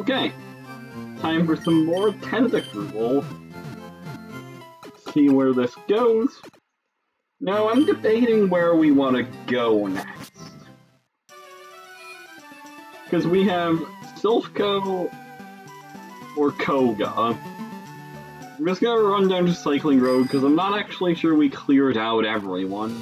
Okay. Time for some more Tentacruel. See where this goes. Now, I'm debating where we want to go next. Because we have Silph or Koga. I'm just gonna run down to Cycling Road because I'm not actually sure we cleared out everyone.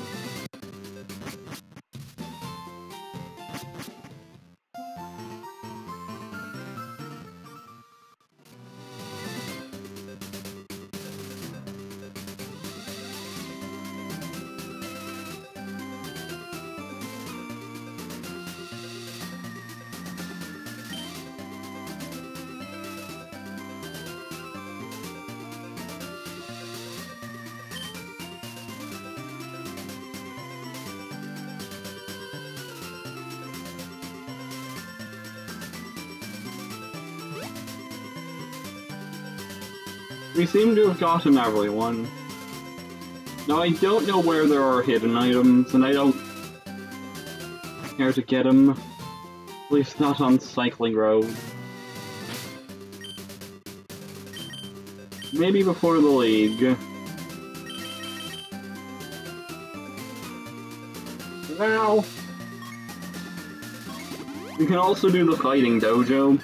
Seem to have gotten everyone. Now I don't know where there are hidden items, and I don't care to get them. At least not on Cycling Road. Maybe before the League. Now... We can also do the Fighting Dojo.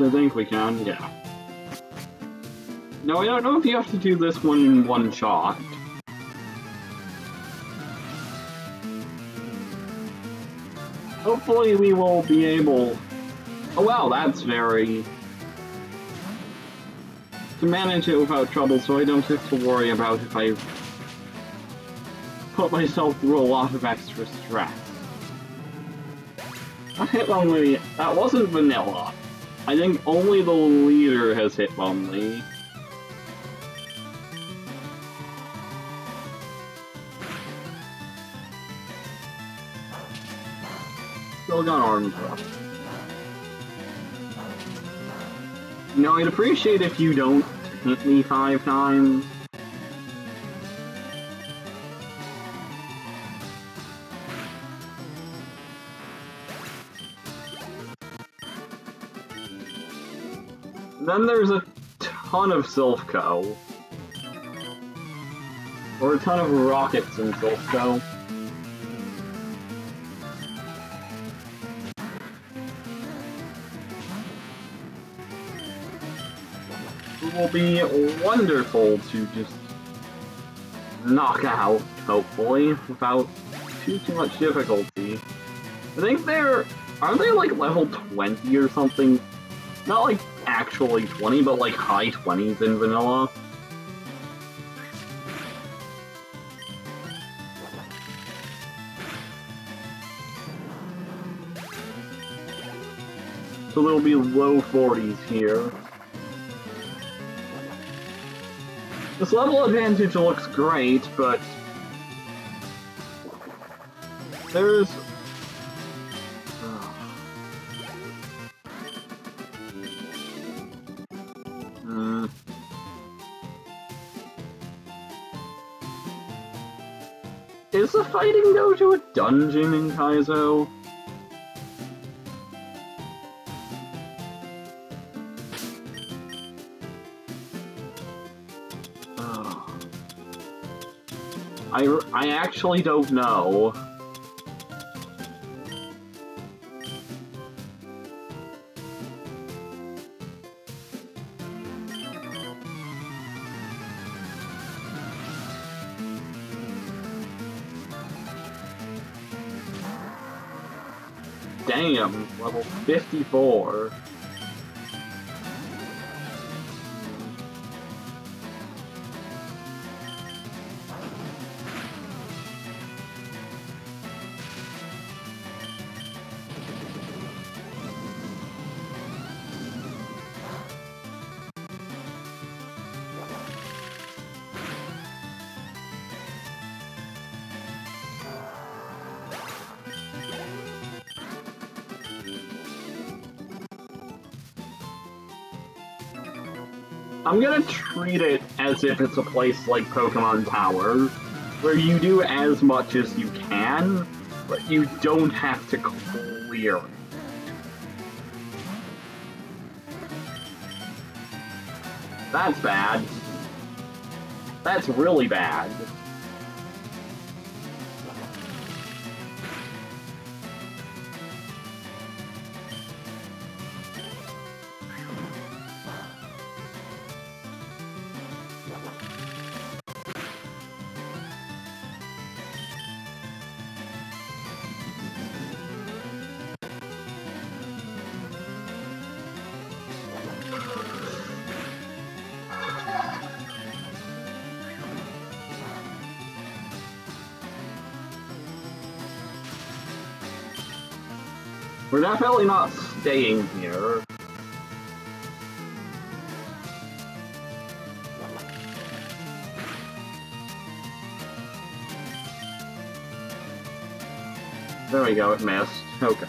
I think we can, yeah. No, I don't know if you have to do this one in one shot. Hopefully we will be able... Oh wow, that's very... To manage it without trouble so I don't have to worry about if I put myself through a lot of extra stress. I hit one only... That wasn't vanilla. I think only the leader has Hitmonlee. Still got arms up. Now, I'd appreciate if you don't hit me five times. Then there's a ton of Silph Co. Or a ton of rockets in Silph Co. It will be wonderful to just knock out, hopefully, without too too much difficulty. I think they're... Aren't they like level 20 or something? Not like actually 20, but like high 20s in vanilla. So there'll be low 40s here. This level advantage looks great, but... There's Is the fighting dojo a dungeon in Kaizo? Ah. I, I actually don't know. Damn, level 54. Treat it as if it's a place like Pokemon Tower, where you do as much as you can, but you don't have to clear it. That's bad. That's really bad. Definitely not staying here. There we go, it missed. Okay.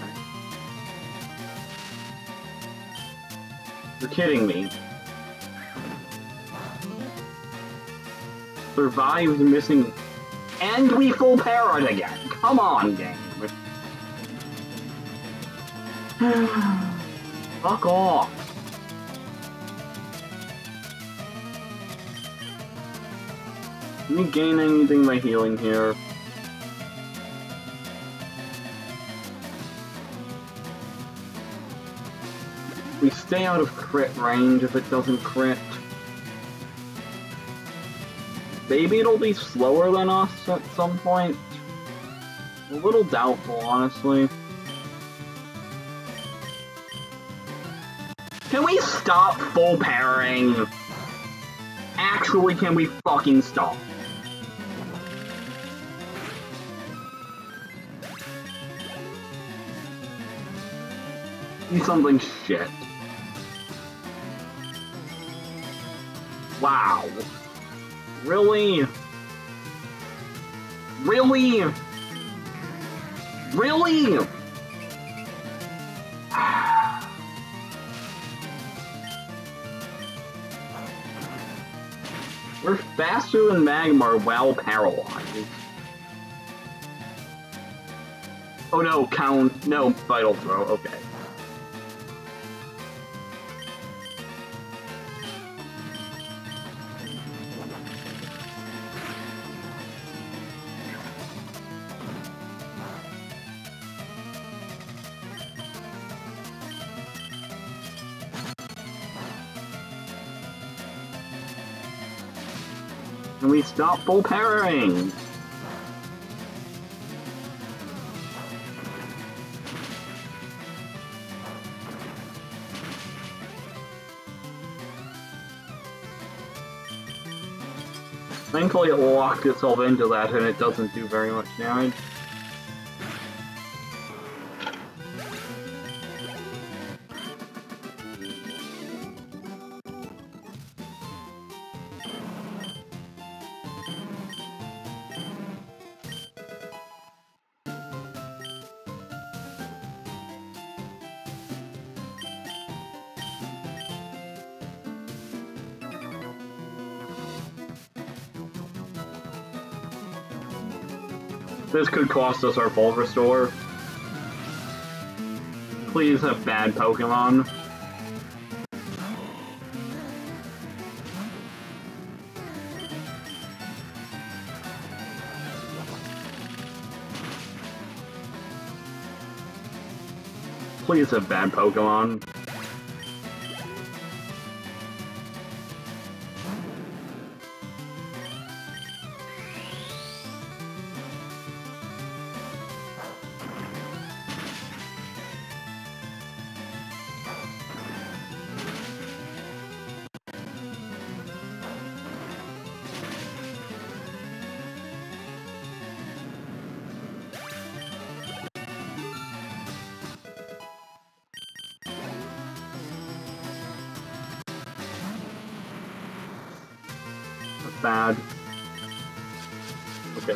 You're kidding me. Survived missing... And we full parrot again! Come on, game! Fuck off! Can we gain anything by healing here? We stay out of crit range if it doesn't crit. Maybe it'll be slower than us at some point. A little doubtful, honestly. We stop full pairing? Actually, can we fucking stop? Do something shit. Wow. Really? Really? Really? Faster than Magmar while paralyzed. Oh no, count. No, Vital Throw, okay. Stop full pairing! Thankfully it locked itself into that and it doesn't do very much damage. This could cost us our restore. Please have bad Pokemon. Please have bad Pokemon.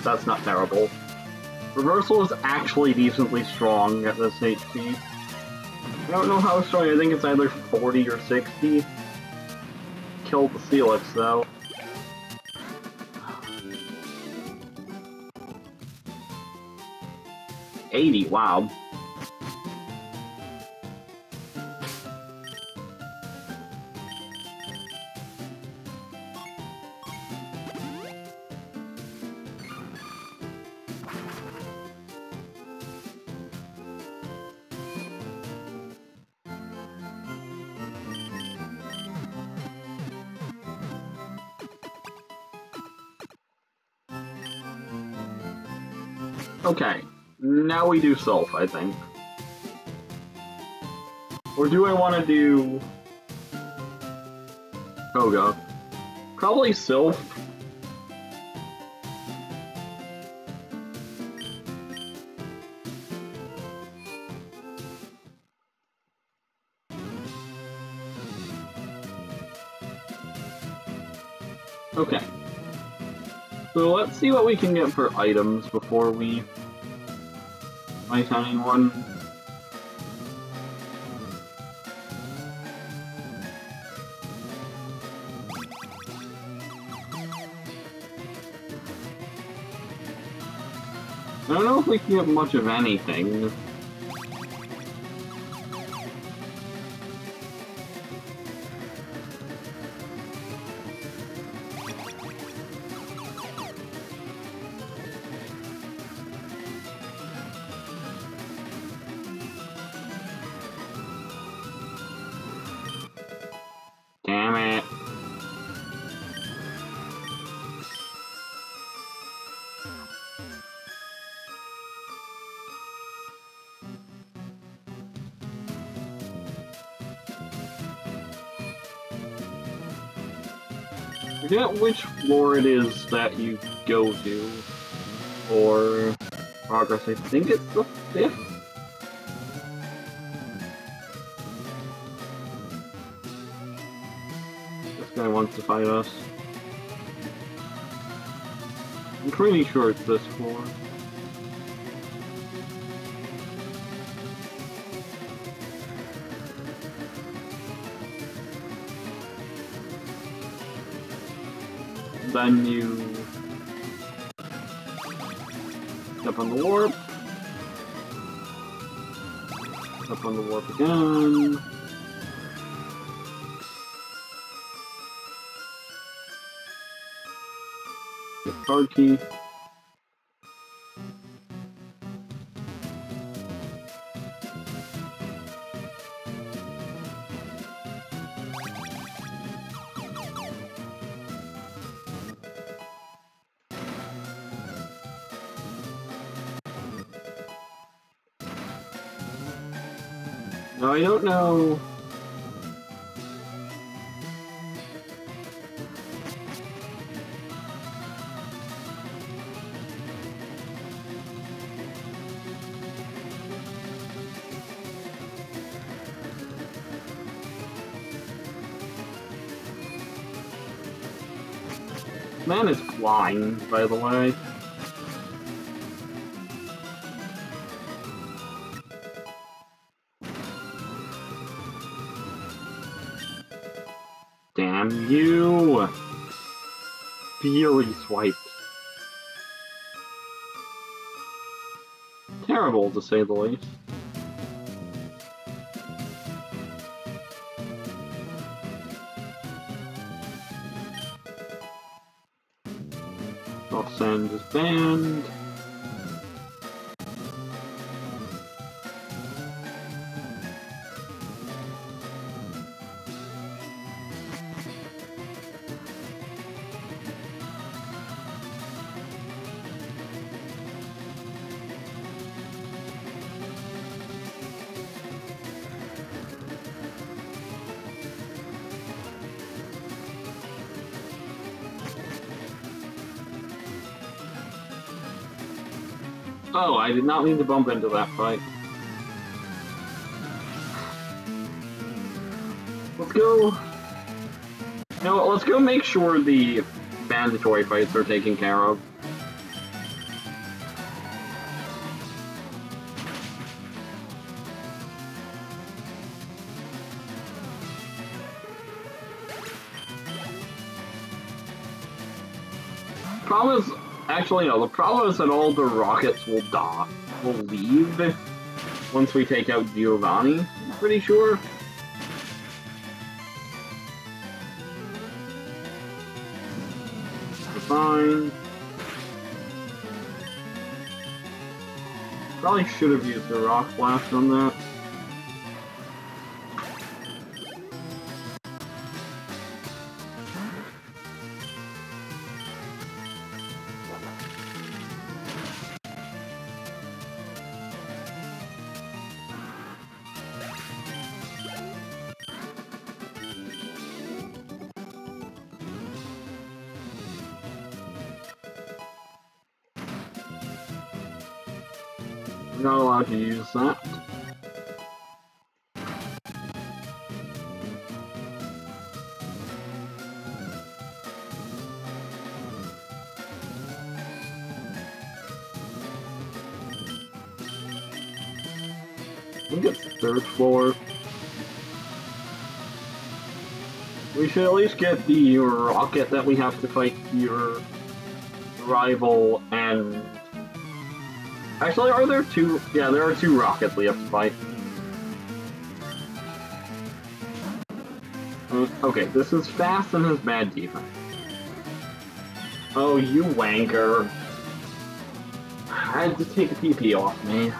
That's not terrible. Reversal is actually decently strong at this HP. I don't know how strong, I think it's either 40 or 60. Killed the Steelix, though. Eighty, wow. Now we do Silph, I think. Or do I want to do... Koga? Probably Silph. Okay. So let's see what we can get for items before we anyone. I don't know if we can get much of anything. Forget which floor it is that you go to for progress. I think it's the fifth. This guy wants to fight us. I'm pretty sure it's this floor. Then you step on the warp. Step on the warp again. Get card key. By the way. Damn you! Fury swipe. Terrible, to say the least. did not need to bump into that fight. Let's go... You know what, let's go make sure the mandatory fights are taken care of. Problem is, actually no, the problem is that all the rockets will die will leave once we take out Giovanni, I'm pretty sure. Fine. Probably should have used the rock blast on that. Floor. We should at least get the rocket that we have to fight your rival and Actually, are there two? Yeah, there are two rockets we have to fight. Uh, okay, this is fast and has bad defense. Oh, you wanker. I had to take a PP off me.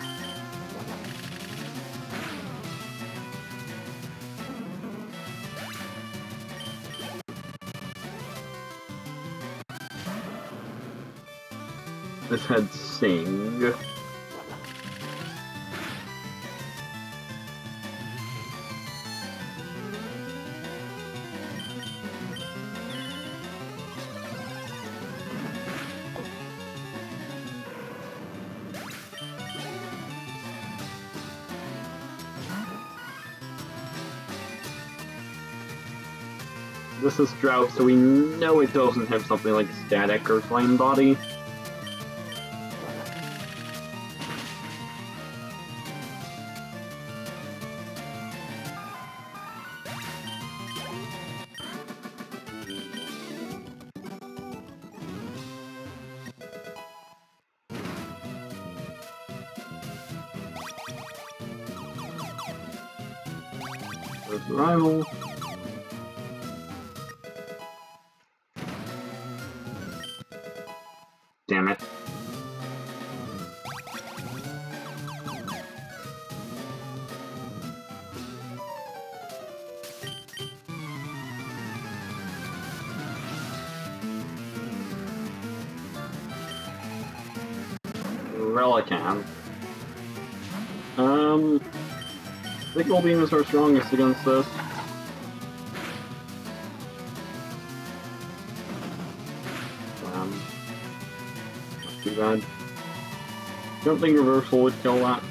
This Sing. This is Drought, so we know it doesn't have something like Static or Flame Body. Think Beam is our strongest against this. Um, not too bad. Don't think reversal would kill that.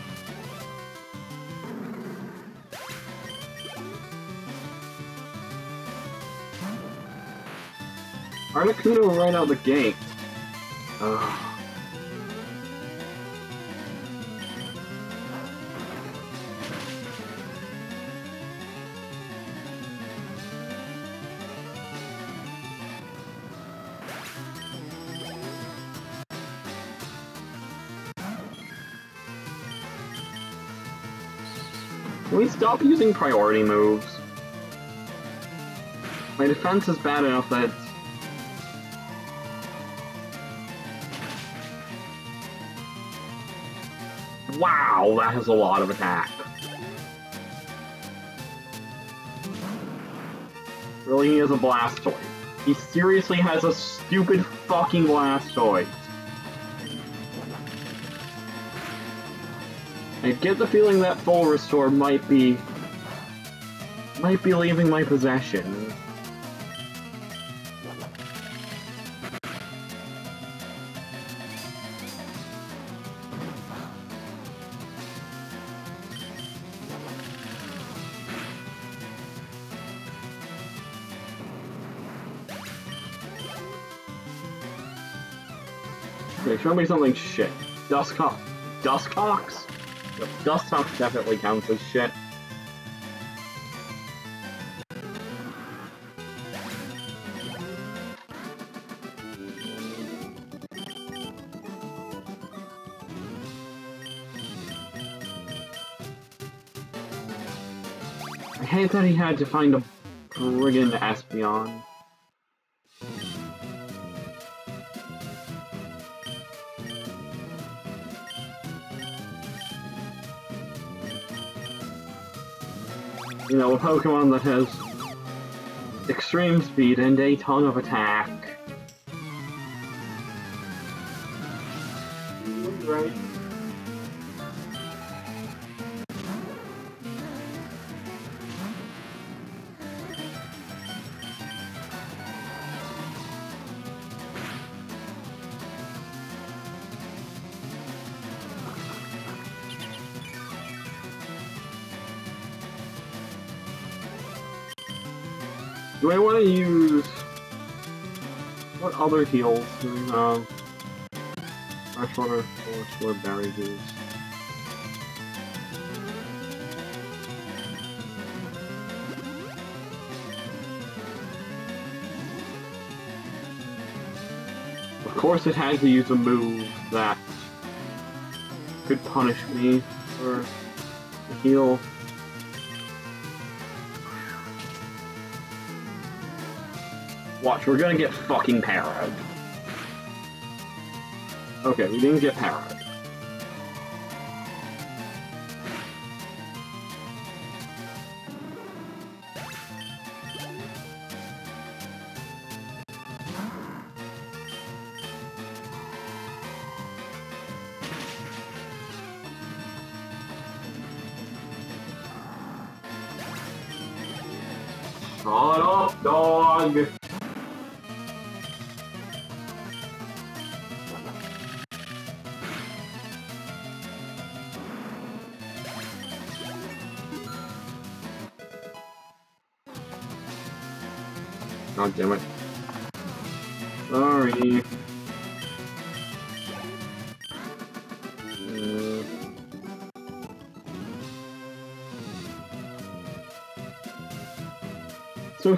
Articuno right out the gate. Ugh. Stop using priority moves? My defense is bad enough that Wow, that has a lot of attack. Really, he has a Blastoise. He seriously has a stupid fucking Blastoise. I get the feeling that full restore might be might be leaving my possession. Okay, show me something shit. Dustox. The Dustox definitely counts as shit. I hate that he had to find a friggin' Espeon. You know, a Pokemon that has extreme speed and a ton of attack. Other heals have? Um, freshwater, Forest, Word, Berry Juice. Of course it had to use a move that could punish me for the heal. Watch, we're gonna get fucking parried. Okay, we didn't get parried.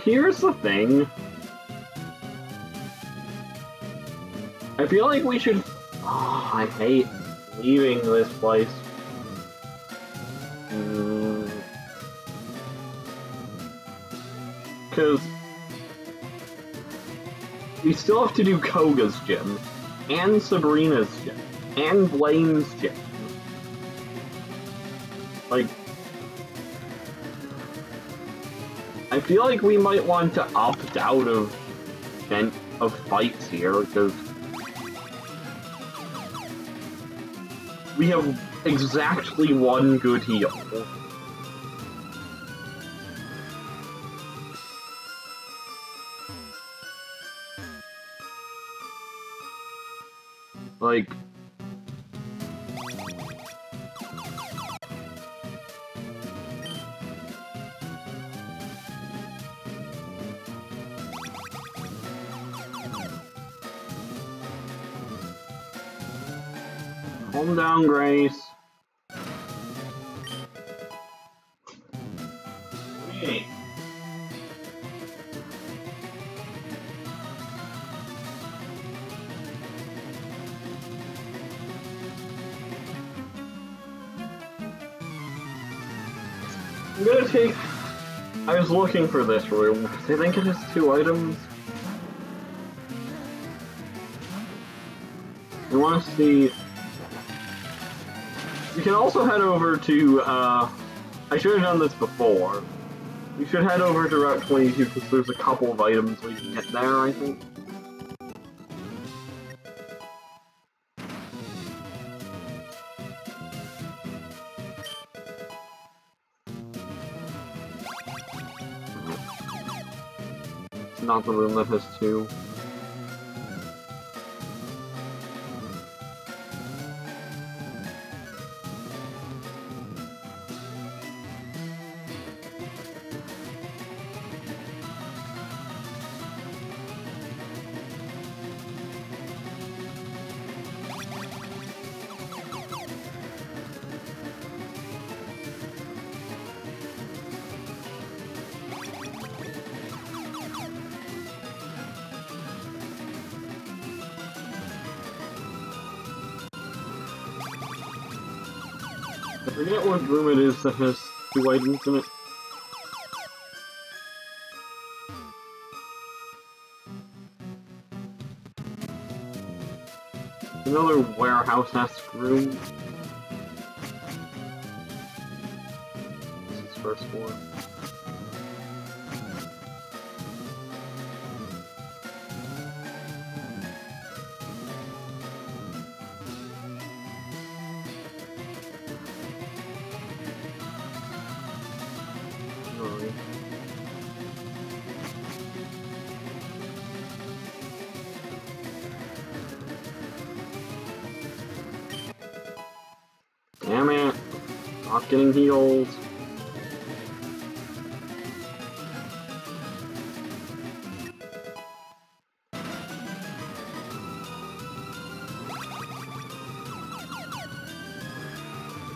Here's the thing. I feel like we should. Oh, I hate leaving this place. Mm. Because we still have to do Koga's gym, and Sabrina's gym, and Blaine's gym. Like, I feel like we might want to opt out of of fights here because we have exactly one good heal. Like, calm down, Grace. I'm gonna take. I was looking for this room because I think it has two items. Want to see. Can also head over to. Uh, I should have done this before. You should head over to Route 22 because there's a couple of items we can get there, I think. Not the room that has two. that has two items in it. Another warehouse-esque room. This is first floor. Getting healed.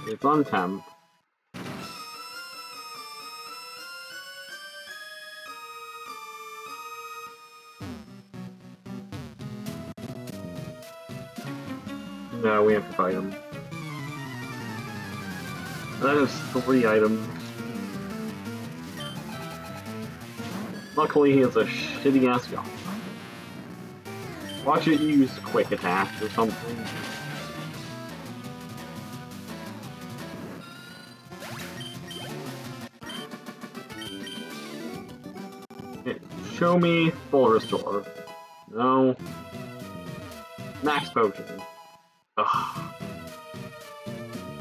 It's on temp. Three items. Luckily, he has a shitty ass gun. Watch it use quick attack or something. Show me full restore. No. Max potion. Ugh.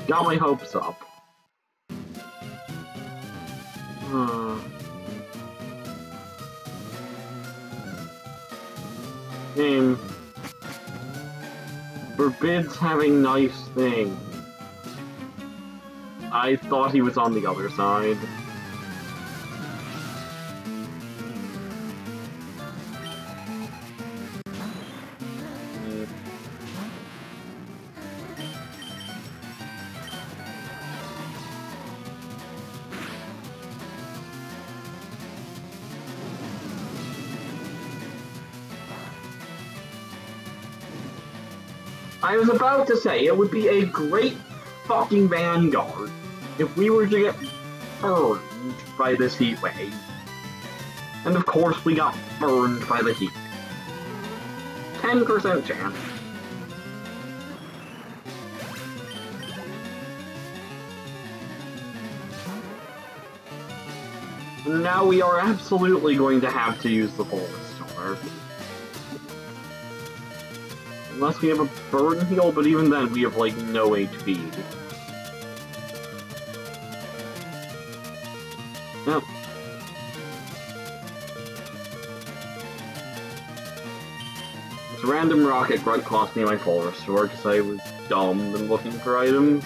Got my hopes up. Hmm. Game forbids having nice things. I thought he was on the other side. I was about to say it would be a great fucking vanguard if we were to get burned by this heat wave. And of course we got burned by the heat. 10% chance. Now we are absolutely going to have to use the full restore. Unless we have a burn heal, but even then we have like no HP. Yep. This random rocket grunt cost me my full restore because I was dumb and looking for items.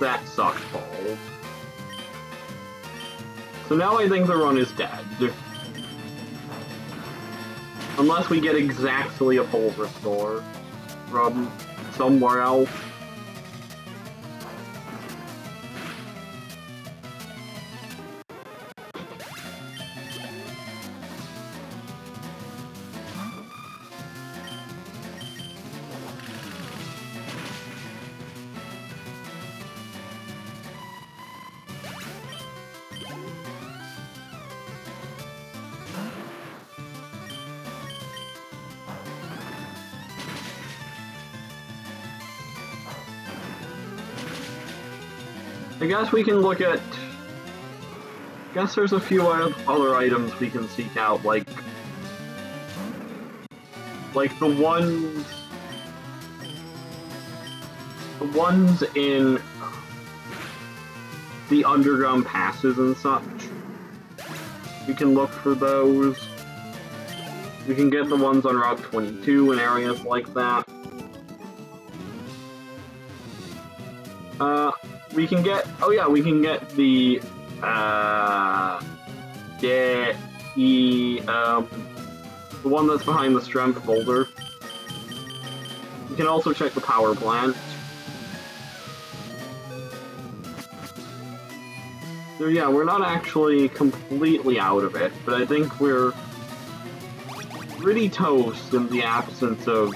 That sucked balls. So now I think the run is dead. Unless we get exactly a full restore from somewhere else. Guess we can look at. I guess there's a few other items we can seek out, like. Like the ones. The ones in. The underground passes and such. We can look for those. We can get the ones on Route 22 and areas like that. Uh, we can get. Oh yeah, we can get the. Uh, get the um, the one that's behind the strength boulder. We can also check the power plant. So yeah, we're not actually completely out of it, but I think we're pretty toast in the absence of.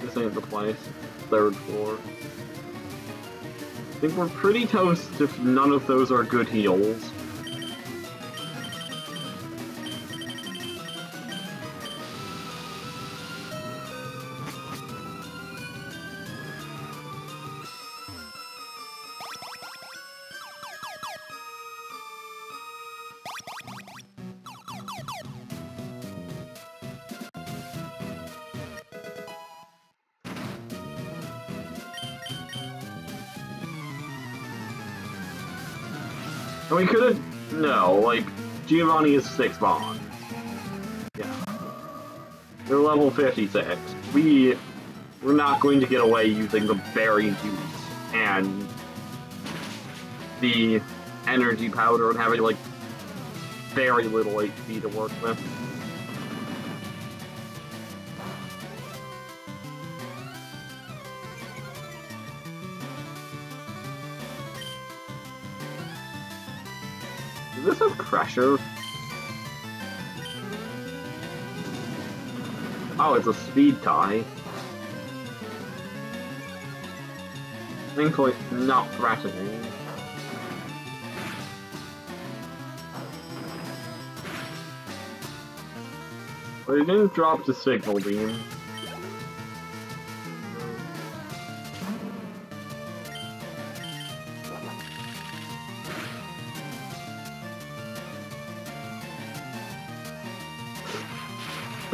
This ain't the place third floor. I think we're pretty toast if none of those are good heals. And we could have... No, like, Giovanni is 6 bonds. Yeah. They're level 56. We... We're not going to get away using the berry juice and the energy powder and having, like, very little HP to work with. Pressure? Oh, it's a speed tie. Thankfully, not threatening. But it didn't drop the signal beam.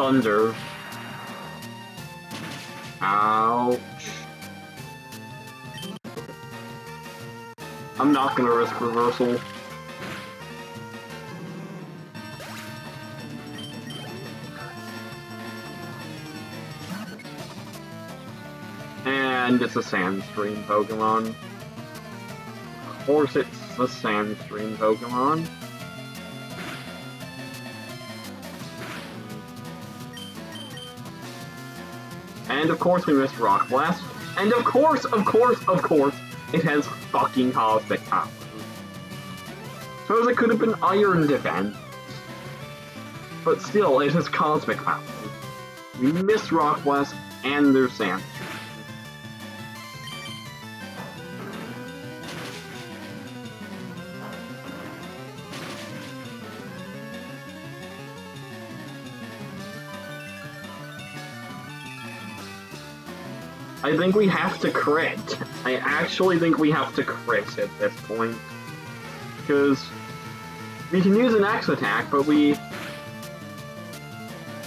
Thunder. Ouch. I'm not gonna risk reversal. And it's a Sandstream Pokemon. Of course it's a Sandstream Pokemon. And of course we missed Rock Blast. And of course, of course, of course, it has fucking Cosmic Power. Suppose it could have been Iron Defense. But still, it has Cosmic Power. We missed Rock Blast and their Sand. I think we have to crit. I actually think we have to crit at this point. Because we can use an X Attack, but we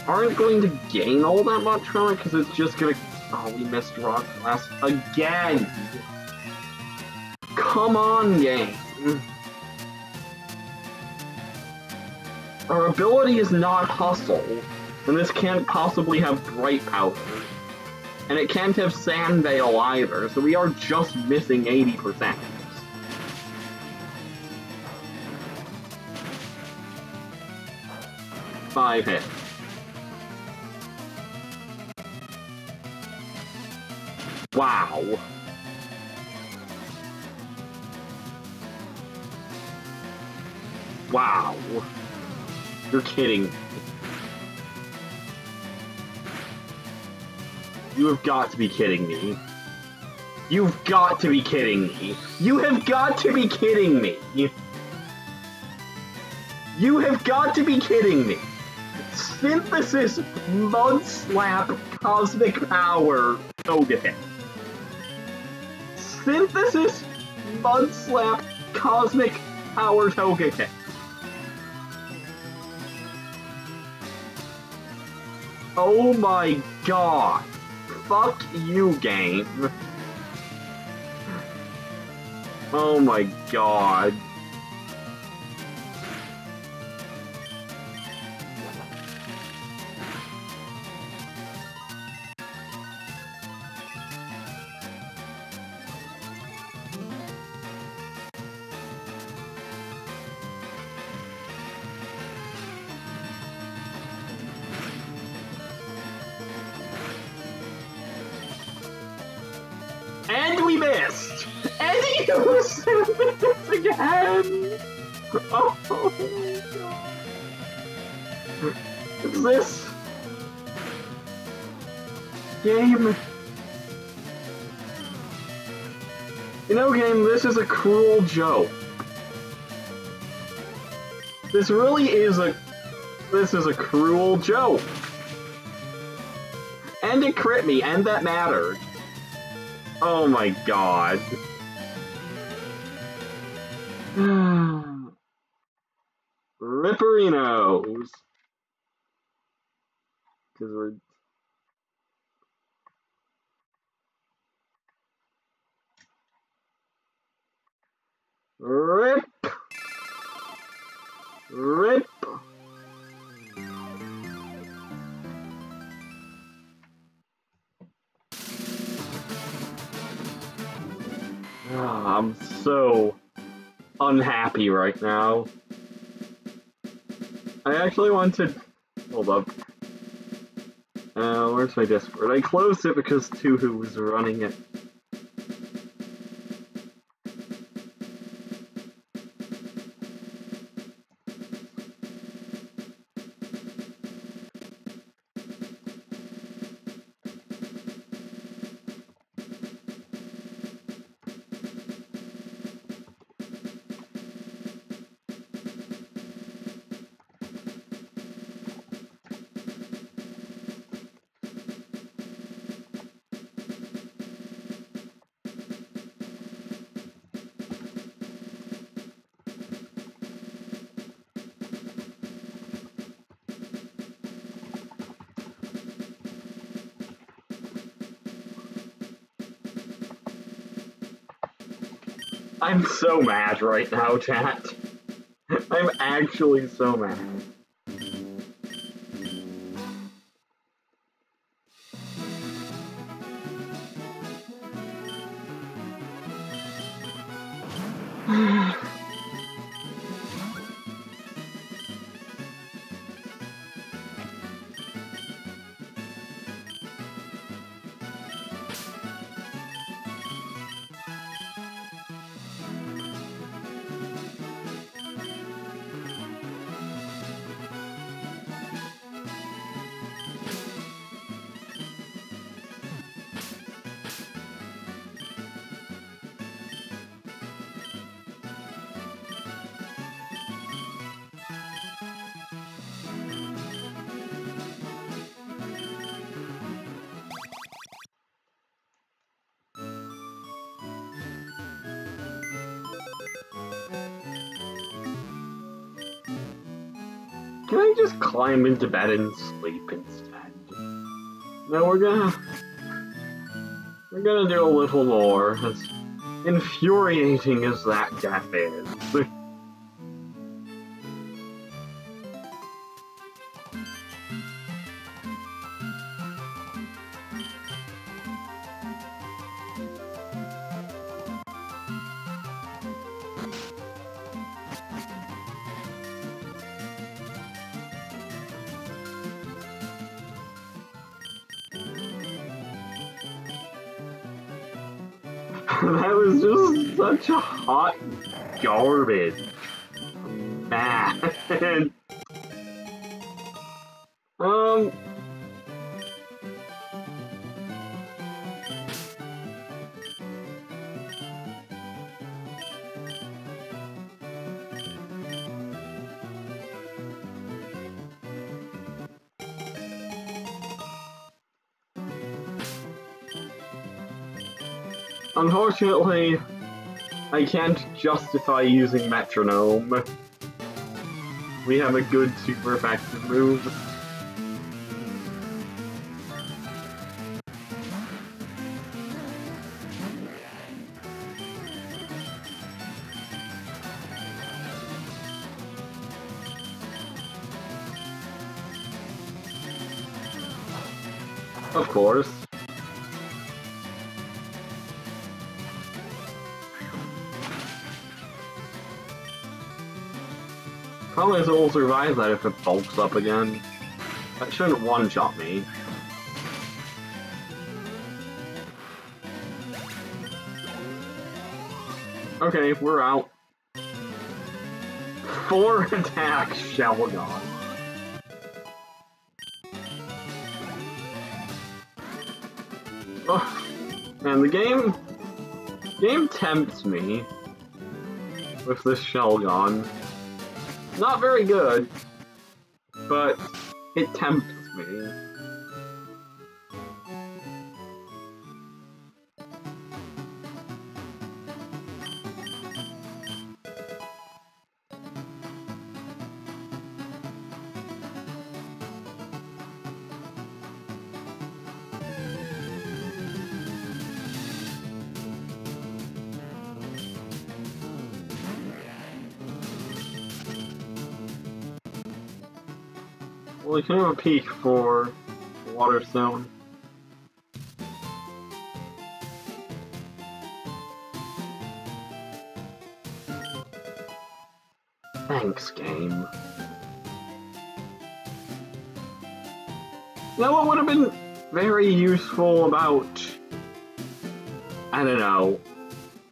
aren't going to gain all that much from it because it's just gonna... Oh, we missed Rock Blast again! Come on, game! Our ability is not Hustle, and this can't possibly have Bright Powder. And it can't have Sand Veil either, so we are just missing 80%. Five hits. Wow. Wow. You're kidding You have got to be kidding me. You've got to be kidding me. You have got to be kidding me. You have got to be kidding me. Synthesis Mud Slap Cosmic Power Togetic. Synthesis Mud Slap Cosmic Power Togetic. Oh my god. Fuck you, game. Oh my god. You know, game, this is a cruel joke. This really is a... This is a cruel joke. And it crit me, and that mattered. Oh my god. Ripperinos. Because we're... Rip. Rip. Ah, I'm so unhappy right now. I actually want to... Hold up. Uh, where's my Discord? I closed it because Tuhu was running it. So mad right now, chat. I'm actually so mad. Climb into bed and sleep instead? No, we're gonna... We're gonna do a little more, as infuriating as that death is. such a hot garbage. Man. um. Unfortunately, I can't justify using Metronome. We have a good super effective move. Will survive that if it bulks up again. That shouldn't one-shot me. Okay, we're out. Four attacks, Shelgon. Oh, and the game... game tempts me with this shell Shelgon. Not very good, but it tempts Cinema Peak for Waterstone. Thanks, game. Now, what would have been very useful about, I don't know,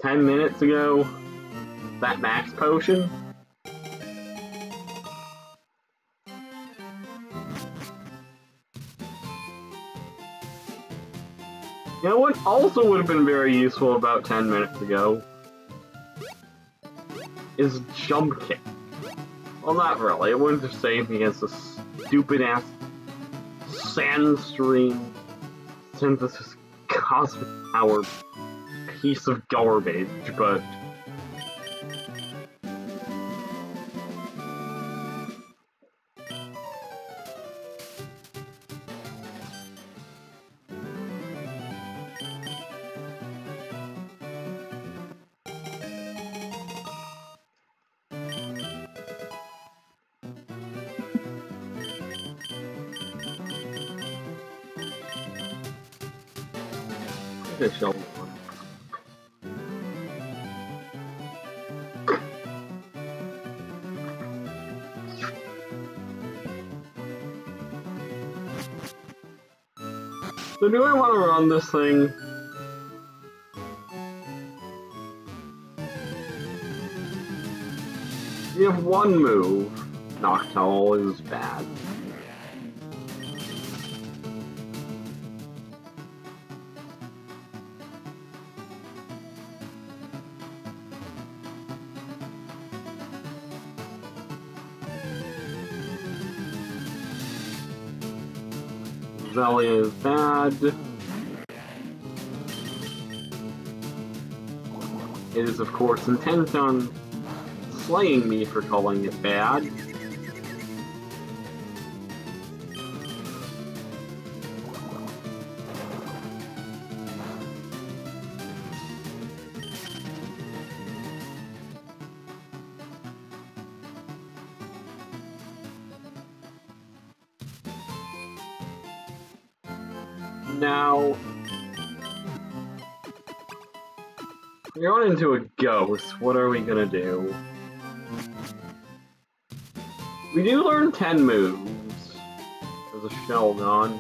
10 minutes ago? That max potion? Also would have been very useful about 10 minutes ago? Is jump kick. Well, not really. It wouldn't have saved me against this stupid-ass Sandstream synthesis cosmic power piece of garbage, but official one. So do I want to run this thing? You have one move. Noctowl is bad. Is bad. It is, of course, intent on slaying me for calling it bad. Gonna do? We do learn 10 moves as a Shelgon.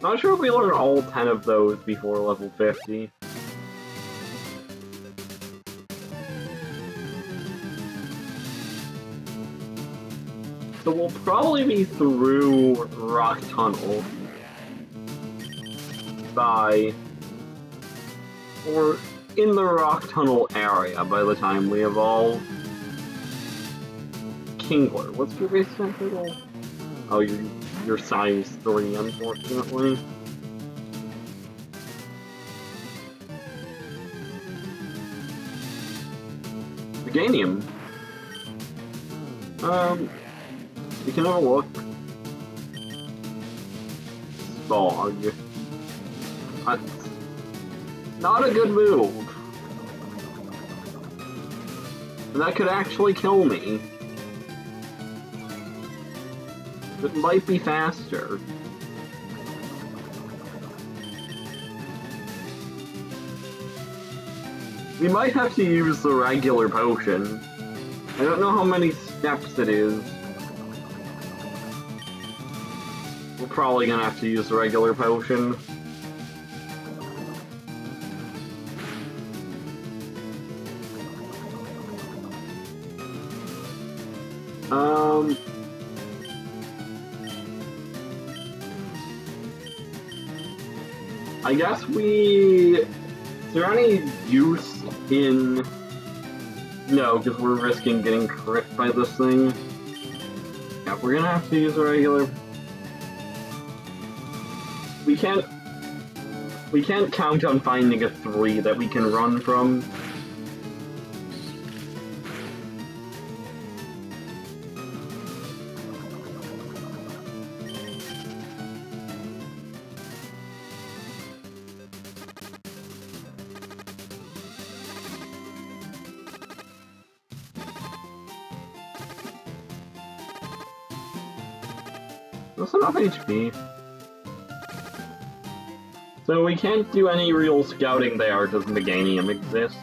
Not sure if we learn all 10 of those before level 50. So we'll probably be through Rock Tunnel by or in the rock tunnel area by the time we evolve Kingler. What's your base title? Oh, you're size 3, unfortunately. Meganium. Um, you can have a look. Spog. Not a good move. That could actually kill me. It might be faster. We might have to use the regular potion. I don't know how many steps it is. We're probably gonna have to use the regular potion. I guess we... Is there any use in... No, because we're risking getting crit by this thing. Yeah, we're gonna have to use a regular... We can't... We can't count on finding a 3 that we can run from. That's enough HP. So we can't do any real scouting there, does Meganium exist?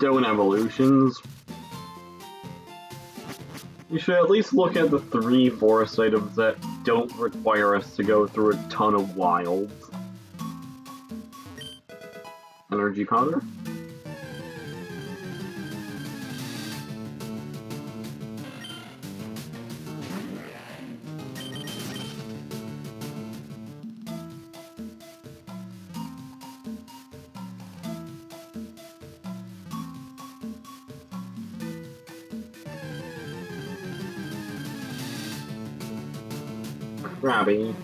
Stone evolutions. you should at least look at the three forest items that don't require us to go through a ton of wilds. Energy powder? Robbie.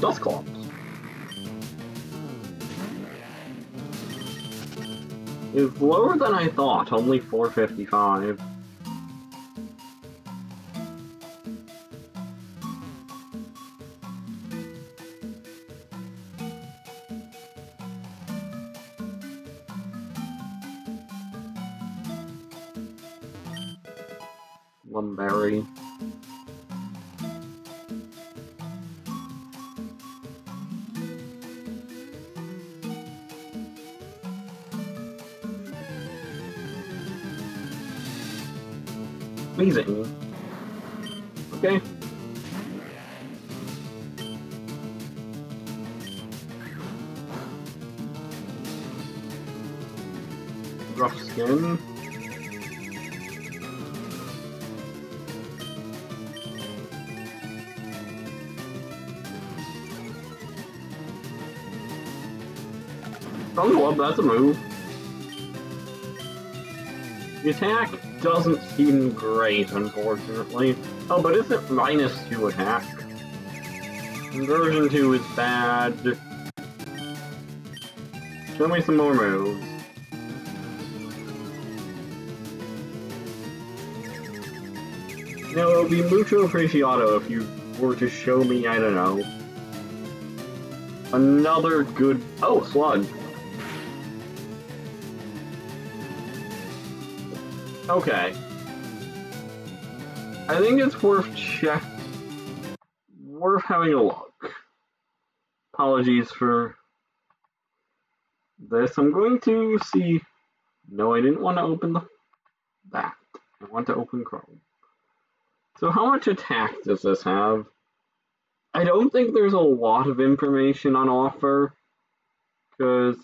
Dusclops. Is lower than I thought, only 455. That's a move. The attack doesn't seem great, unfortunately. Oh, but is it minus 2 attack? Conversion 2 is bad. Show me some more moves. Know, it would be mucho appreciado if you were to show me, I don't know, another good... Oh, Sludge. Okay. I think it's worth check worth having a look. Apologies for this. I'm going to see no I didn't want to open the that. I want to open Chrome. So how much attack does this have? I don't think there's a lot of information on offer because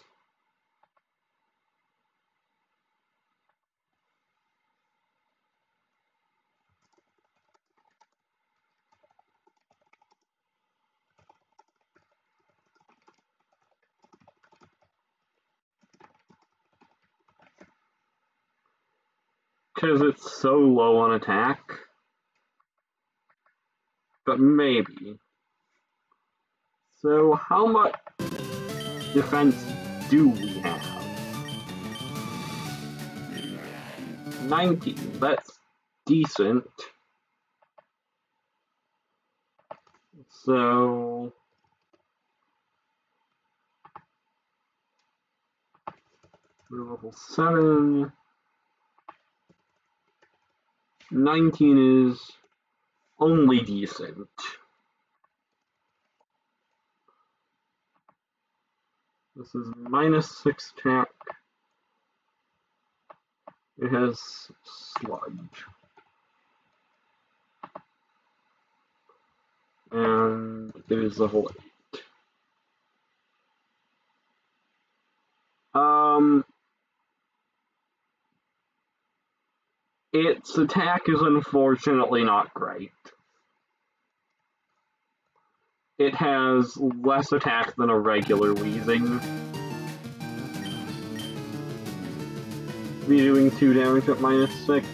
because it's so low on attack. But maybe. So how much defense do we have? 90. That's decent. So... Level 7. 19 is only decent. This is minus 6 attack. It has sludge. And it is level 8. Um, Its attack is unfortunately not great. It has less attack than a regular Weezing. Be doing 2 damage at minus 6.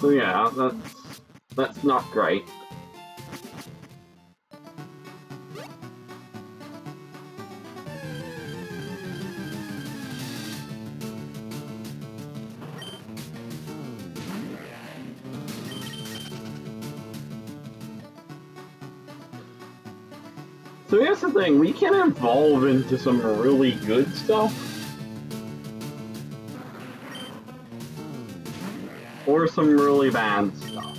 So yeah, that's that's not great. Thing, we can evolve into some really good stuff. Or some really bad stuff.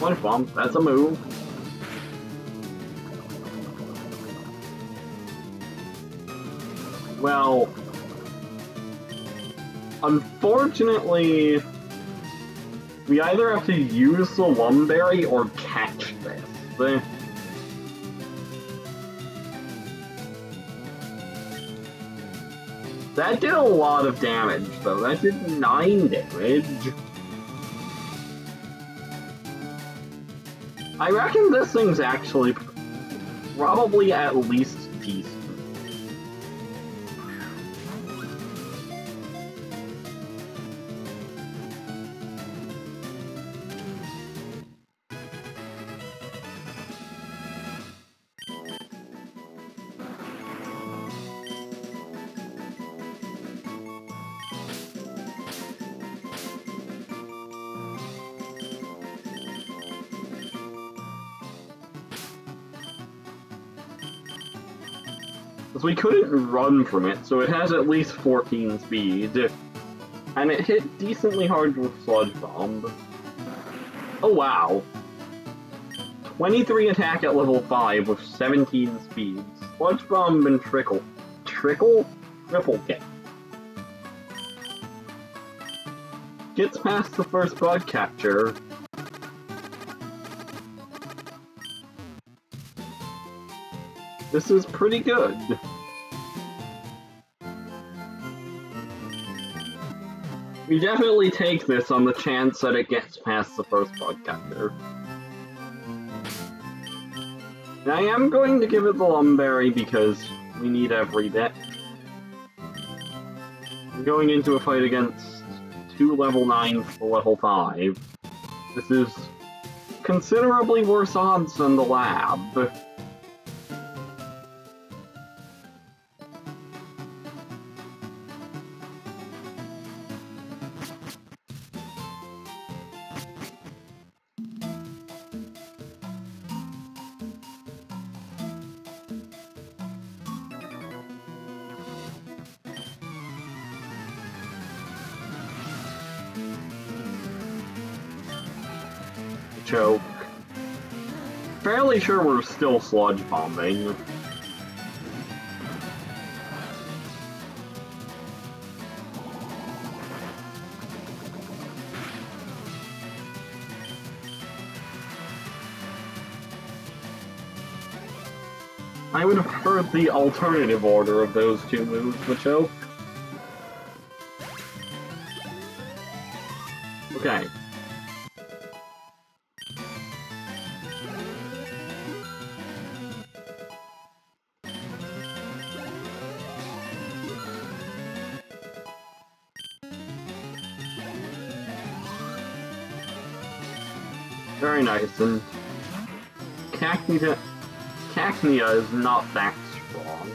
One bump, that's a move. Well, unfortunately, we either have to use the Lum Berry or catch this. That did a lot of damage, though. That did 9 damage. I reckon this thing's actually probably at least decent. Couldn't run from it, so it has at least 14 speed. And it hit decently hard with Sludge Bomb. Oh wow. 23 attack at level 5 with 17 speed. Sludge Bomb and Trickle. Trickle? Triple kick. Gets past the first bug catcher. This is pretty good. We definitely take this on the chance that it gets past the first catcher. And I am going to give it the Lum Berry because we need every bit. I'm going into a fight against two level 9s to level 5. This is considerably worse odds than the lab. Sure we're still sludge bombing. I would have heard the alternative order of those two moves, Machoke. Cacnea is not that strong.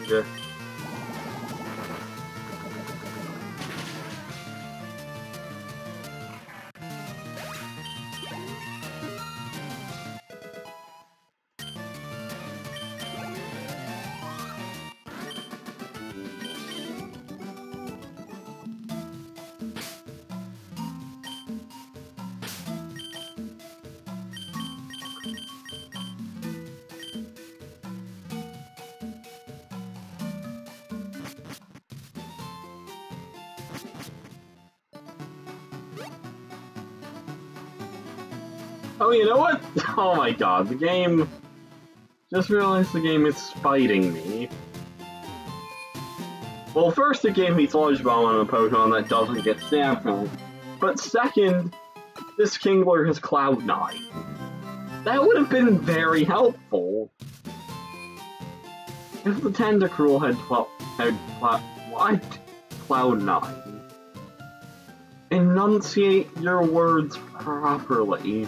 My god, the game... Just realized the game is spiting me. Well, first it gave me Sludge Bomb on a Pokemon that doesn't get it. But second, this Kingler has Cloud 9. That would have been very helpful. If the Tentacruel had 12... had... what? Cloud 9. Enunciate your words properly.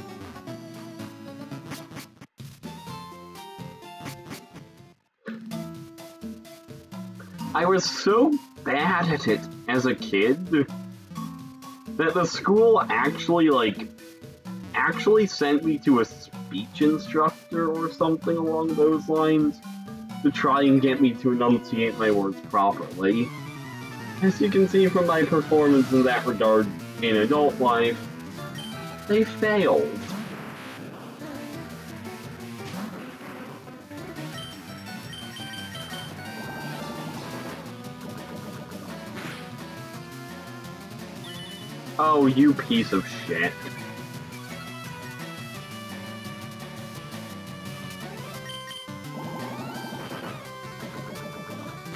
I was so bad at it as a kid that the school actually, like, actually sent me to a speech instructor or something along those lines to try and get me to enunciate my words properly. As you can see from my performance in that regard in adult life, they failed. Oh, you piece of shit.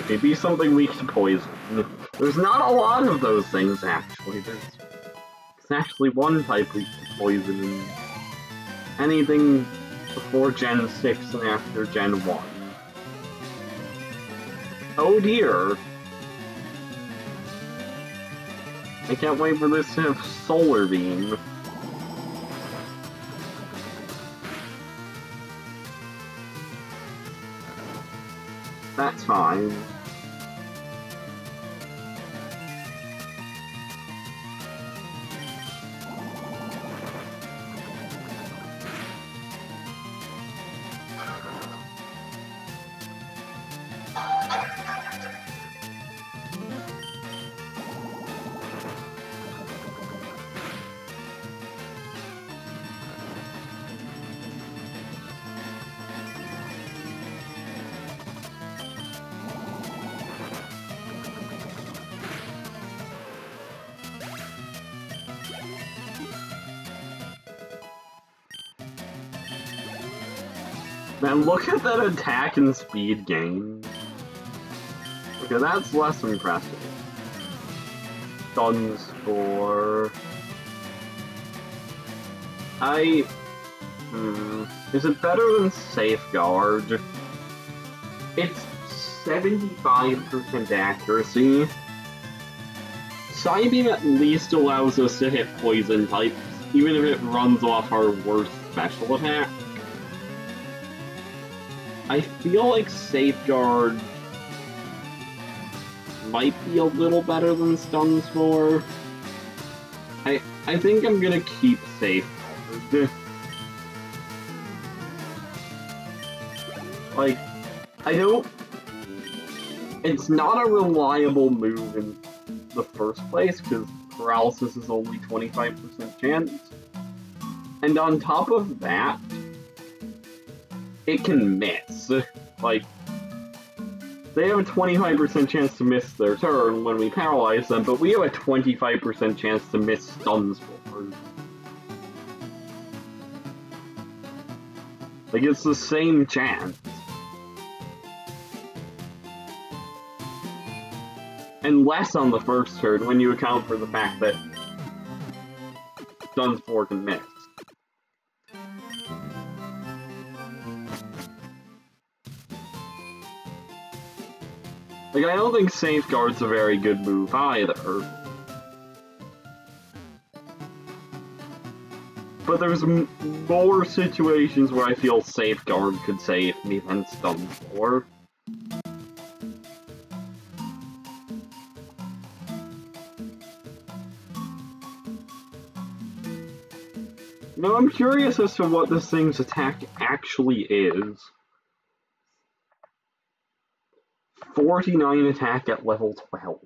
Maybe something weak to poison. There's not a lot of those things, actually. There's, there's actually one type weak to poison, anything before Gen 6 and after Gen 1. Oh dear! I can't wait for this Solar Beam. That's fine. Man, look at that attack and speed gain. Okay, that's less impressive. Guns for... I... Hmm... Is it better than Safeguard? It's 75% accuracy. Psybeam at least allows us to hit poison types, even if it runs off our worst special attack. I feel like Safeguard might be a little better than Stun Spore. I I think I'm gonna keep Safeguard. like, I don't... It's not a reliable move in the first place, because paralysis is only 25% chance. And on top of that, it can miss. Like, they have a 25% chance to miss their turn when we paralyze them, but we have a 25% chance to miss stuns. Like, it's the same chance. And less on the first turn when you account for the fact that 4 can miss. Like, I don't think Safeguard's a very good move either. But there's more situations where I feel Safeguard could save me than Stun Spore. No, I'm curious as to what this thing's attack actually is. 49 attack at level 12.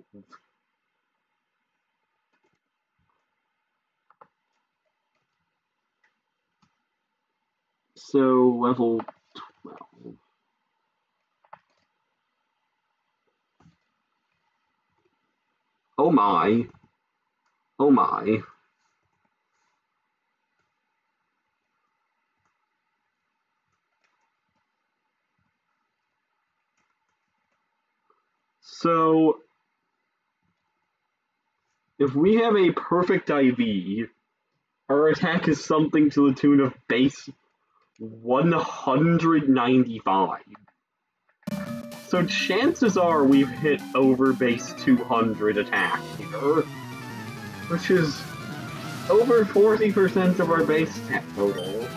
So, level 12. Oh my. Oh my. So, if we have a perfect IV, our attack is something to the tune of base 195. So chances are we've hit over base 200 attack here, which is over 40% of our base total.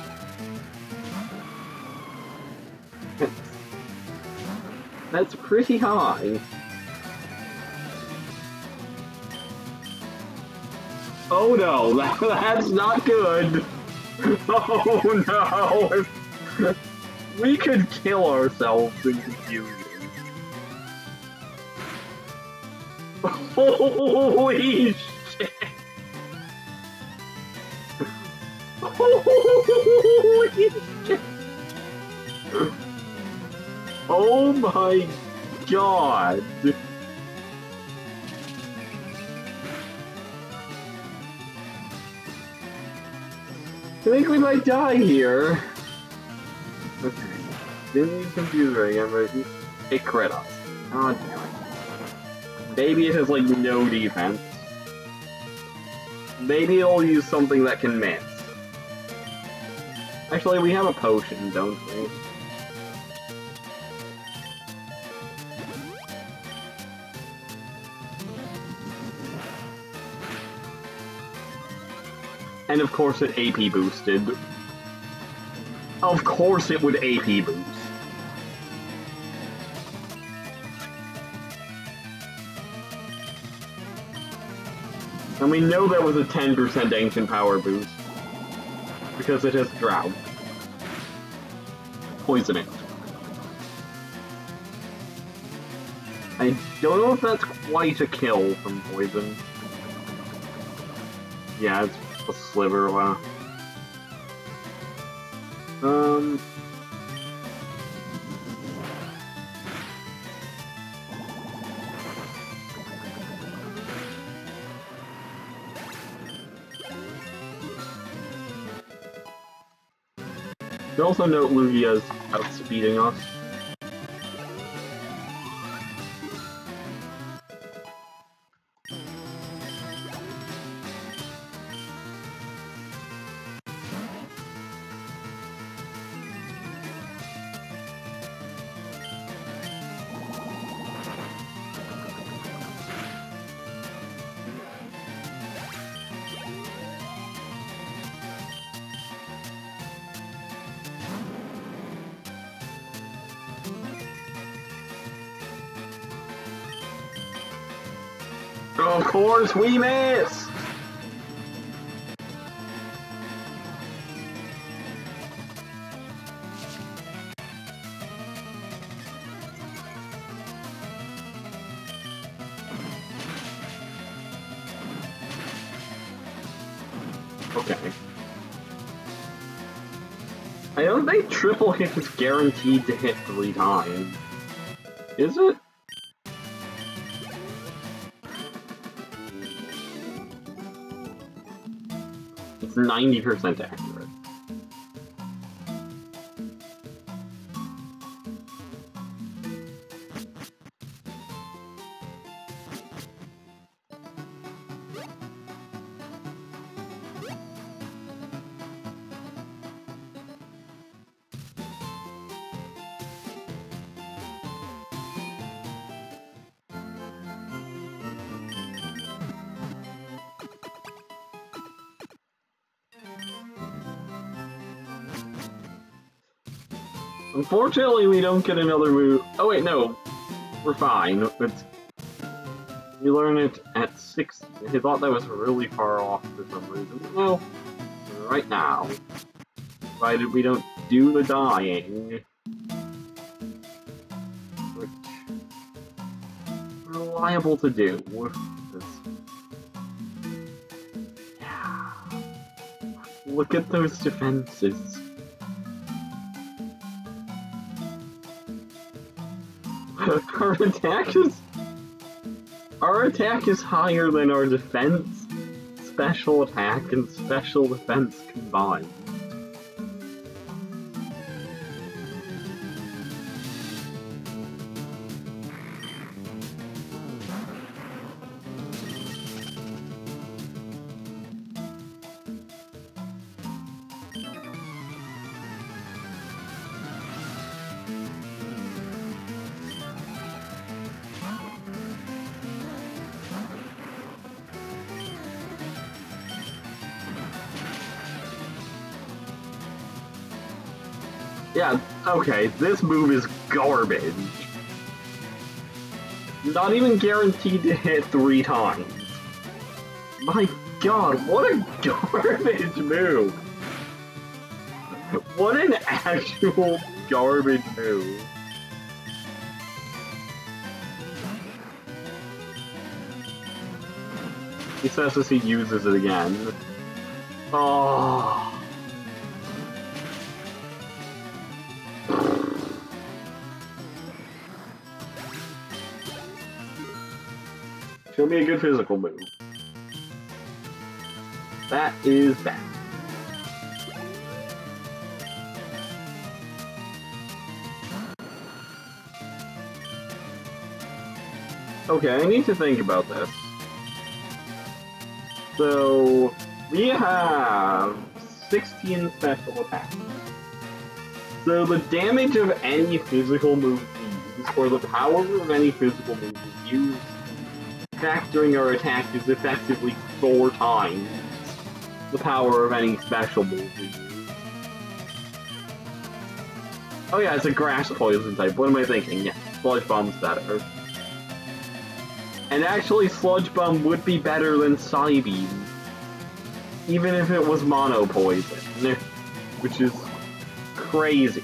That's pretty high. Oh no, that's not good. Oh no! we could kill ourselves in confusion. Holy shit! Holy shit! Oh my god! I think we might die here. Okay. Didn't use computer again, but it crit us. God damn it. Maybe it has like no defense. Maybe it'll use something that can miss. Actually, we have a potion, don't we? And of course it AP boosted. Of course it would AP boost. And we know that was a 10% ancient power boost. Because it has drought. Poisoning. I don't know if that's quite a kill from poison. Yeah, it's a sliver, wow. Um... You also note Lugia's outspeeding us. We missed! Okay. I don't think triple hit is guaranteed to hit three times. Is it? It's 90% accurate. Unfortunately, we don't get another move. Oh wait, no. We're fine. It's... We learn it at 6. He thought that was really far off for some reason. Well, right now. Provided we don't do the dying. Which... We're liable to do. Yeah. Look at those defenses. Our attack is... Our attack is higher than our defense, special attack, and special defense combined. Okay, this move is garbage. Not even guaranteed to hit three times. My god, what a garbage move! what an actual garbage move. He says as he uses it again. Oh. Show me a good physical move. That is bad. Okay, I need to think about this. So, we have 16 special attacks. So the damage of any physical move used, or the power of any physical move used, factoring our attack is effectively four times the power of any special move. Oh yeah, it's a grass poison type. What am I thinking? Yeah, Sludge Bomb's better. And actually, Sludge Bomb would be better than Psybeam. Even if it was Mono Poison. Which is crazy.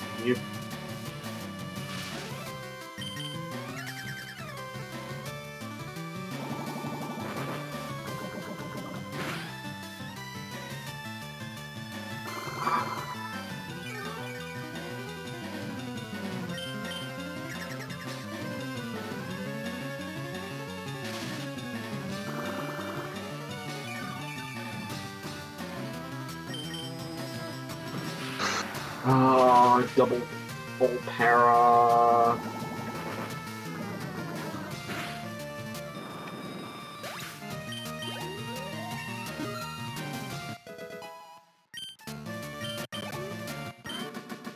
Oh, double full para.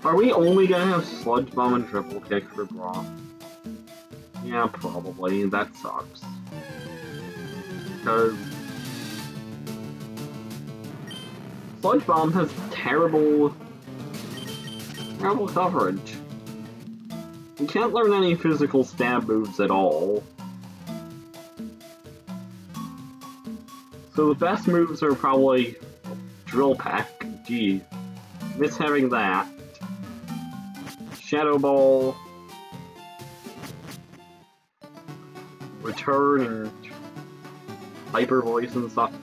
Are we only gonna have Sludge Bomb and Triple Kick for Brock? Yeah, probably. That sucks. Because... Sludge Bomb has terrible Terrible coverage. You can't learn any physical stab moves at all. So the best moves are probably Drill Peck. Gee, miss having that. Shadow Ball. Return and Hyper Voice and stuff.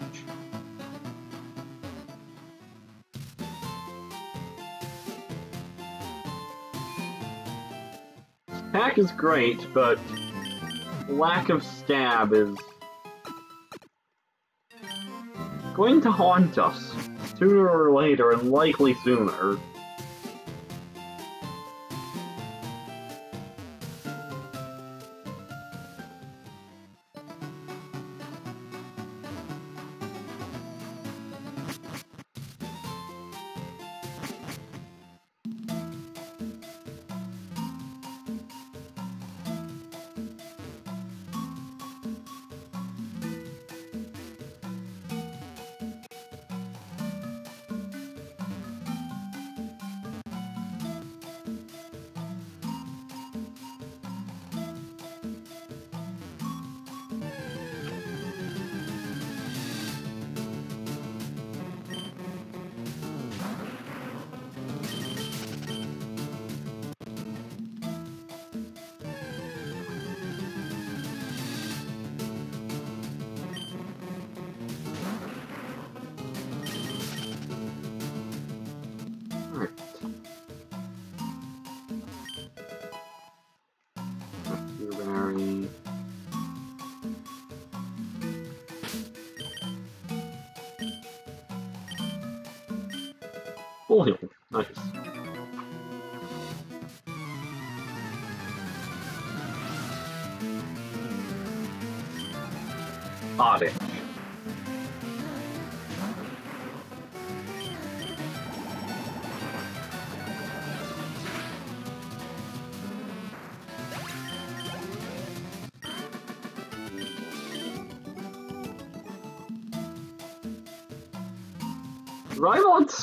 Is great, but lack of stab is going to haunt us sooner or later, and likely sooner.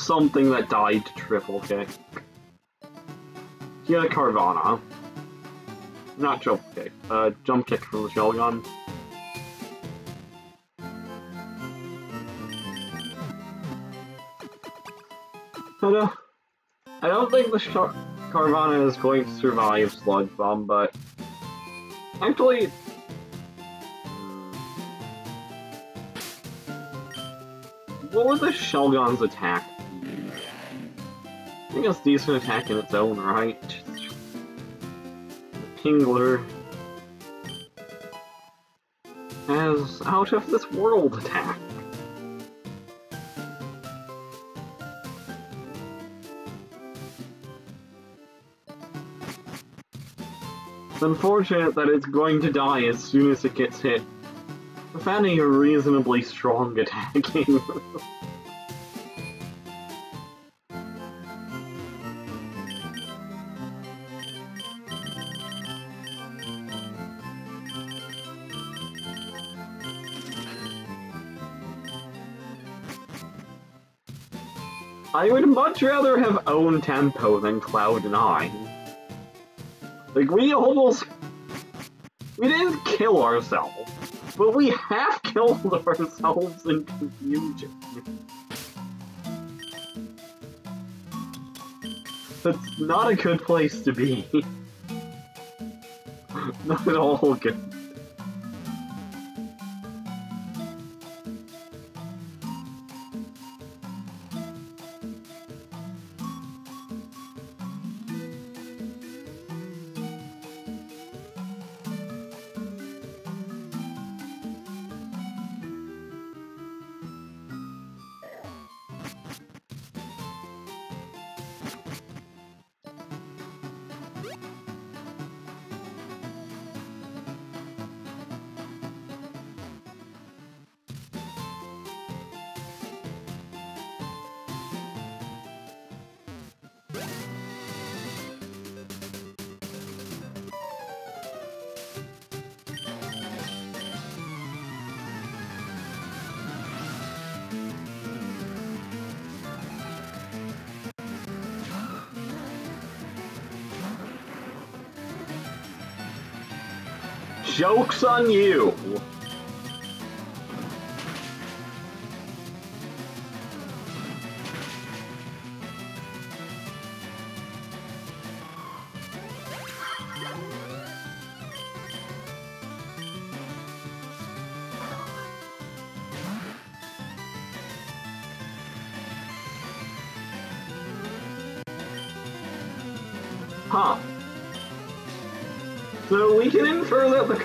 Something that died to triple kick. Yeah, Carvanha. Not triple kick. Uh, jump kick from the Shelgon. Ta-da! I don't think the Char Carvanha is going to survive Sludge Bomb, but actually, what would the Shelgon's attack? I think it's decent attack in its own right. The Kingler has out of this world attack. It's unfortunate that it's going to die as soon as it gets hit with any reasonably strong attacking. I would much rather have own tempo than Cloud9. Like, we almost... We didn't kill ourselves, but we half killed ourselves in confusion. That's not a good place to be. not at all good. Joke's on you!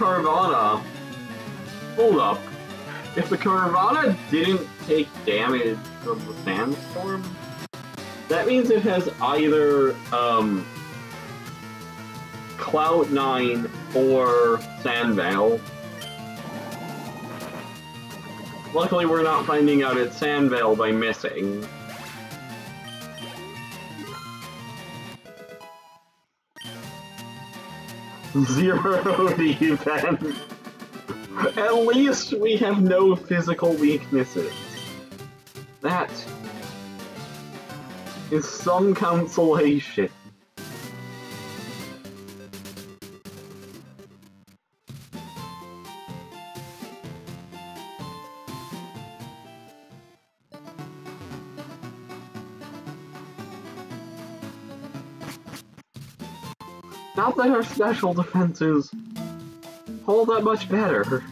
Carvanha... Hold up. If the Carvanha didn't take damage from the sandstorm, that means it has either um, Cloud9 or Sandveil. Luckily, we're not finding out it's Sandveil by missing. Zero defense. At least we have no physical weaknesses. That is some consolation. Not that our special defenses hold that much better.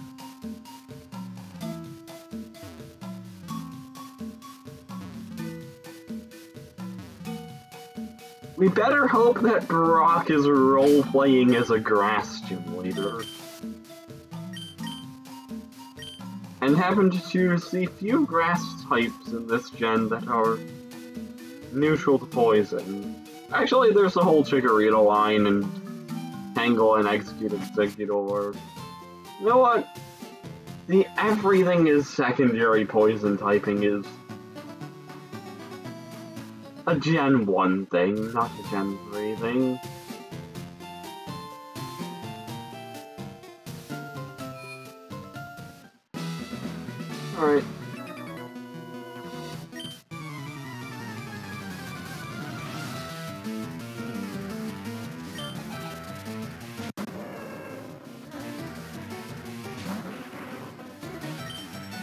We better hope that Brock is role-playing as a grass gym leader. And happen to choose the few grass types in this gen that are neutral to poison. Actually, there's a whole Chikorita line and Tangle and Execute Exeggutor. You know what? The everything is secondary poison typing is a Gen 1 thing, not a Gen 3 thing. Alright.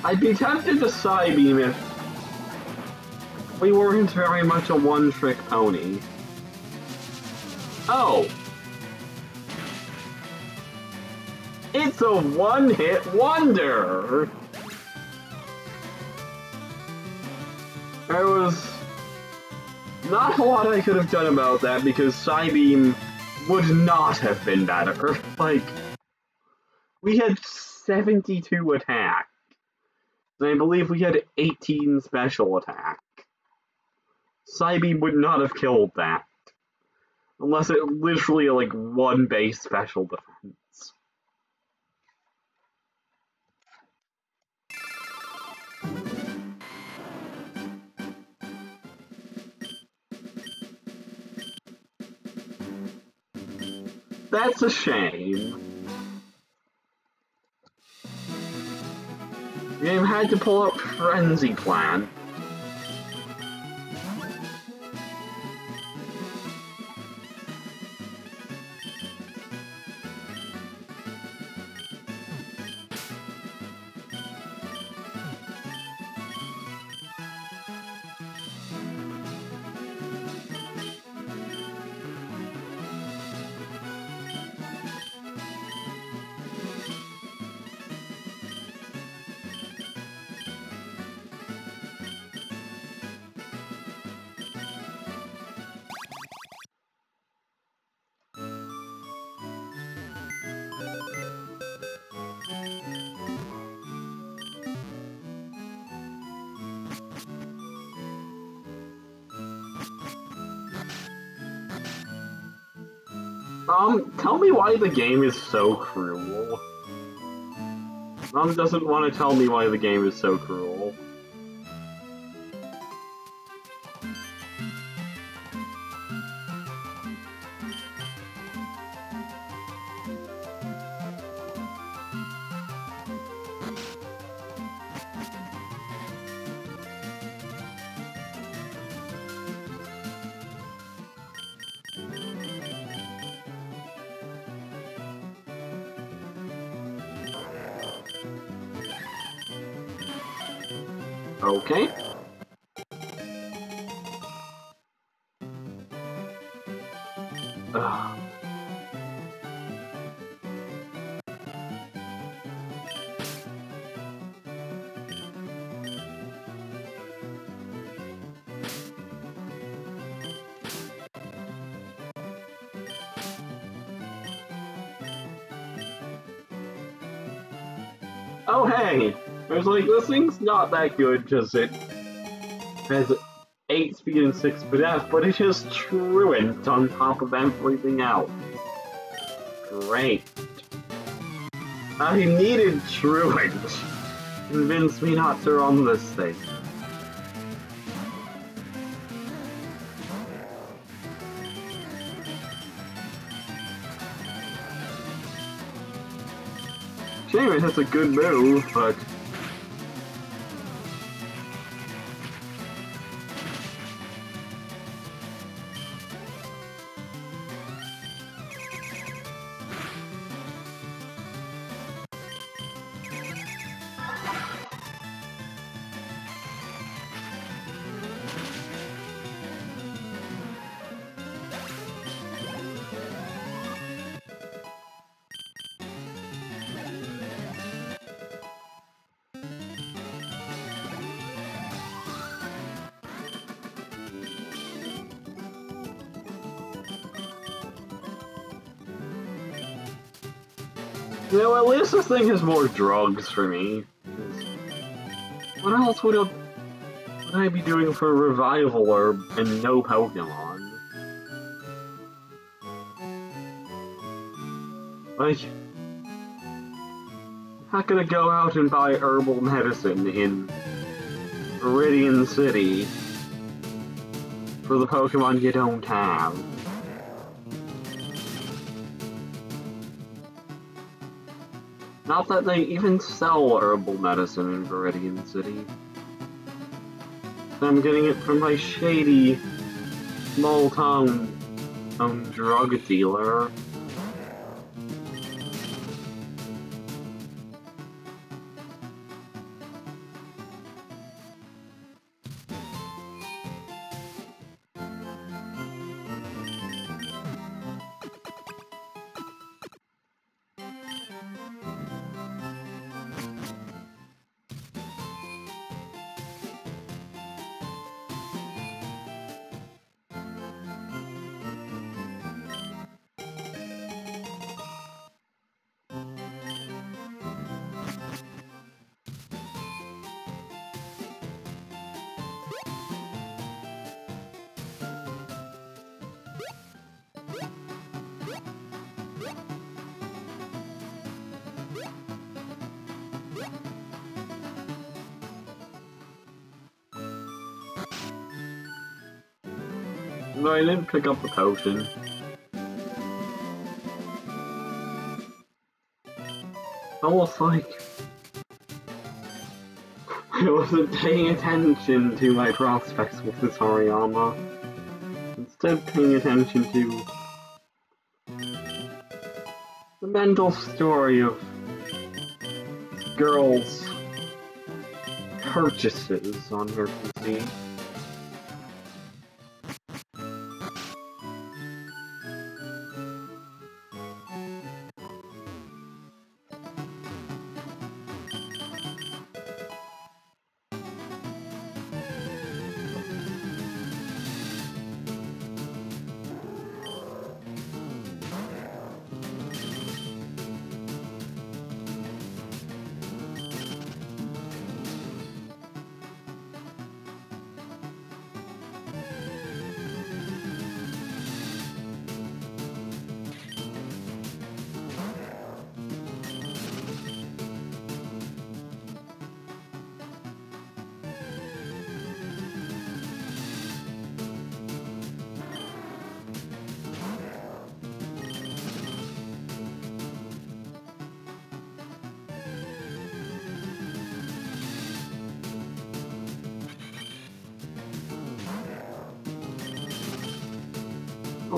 I'd be tempted to Psybeam if we weren't very much a one-trick pony. Oh! It's a one-hit wonder! There was not a lot I could have done about that because Psybeam would not have been better. Like, we had 72 attack. I believe we had 18 special attack. Psybeam would not have killed that. Unless it literally like one base special defense. That's a shame. Game had to pull up Frenzy Plant. Why the game is so cruel. Mom doesn't want to tell me why the game is so cruel. Was like, this thing's not that good because it has 8 speed and 6 finesse, but it has Truant on top of everything else. Great. I needed Truant. Convince me not to run this thing. Shame it has a good move, but this thing has more drugs for me. What else would, have, would I be doing for a Revival Herb and no Pokemon? Like, I'm not gonna go out and buy herbal medicine in Viridian City for the Pokemon you don't have. Not that they even sell herbal medicine in Viridian City. I'm getting it from my shady, small town um, drug dealer. Pick up potion. Almost like I wasn't paying attention to my prospects with this Hariyama. Instead paying attention to the mental story of girls' purchases on her PC.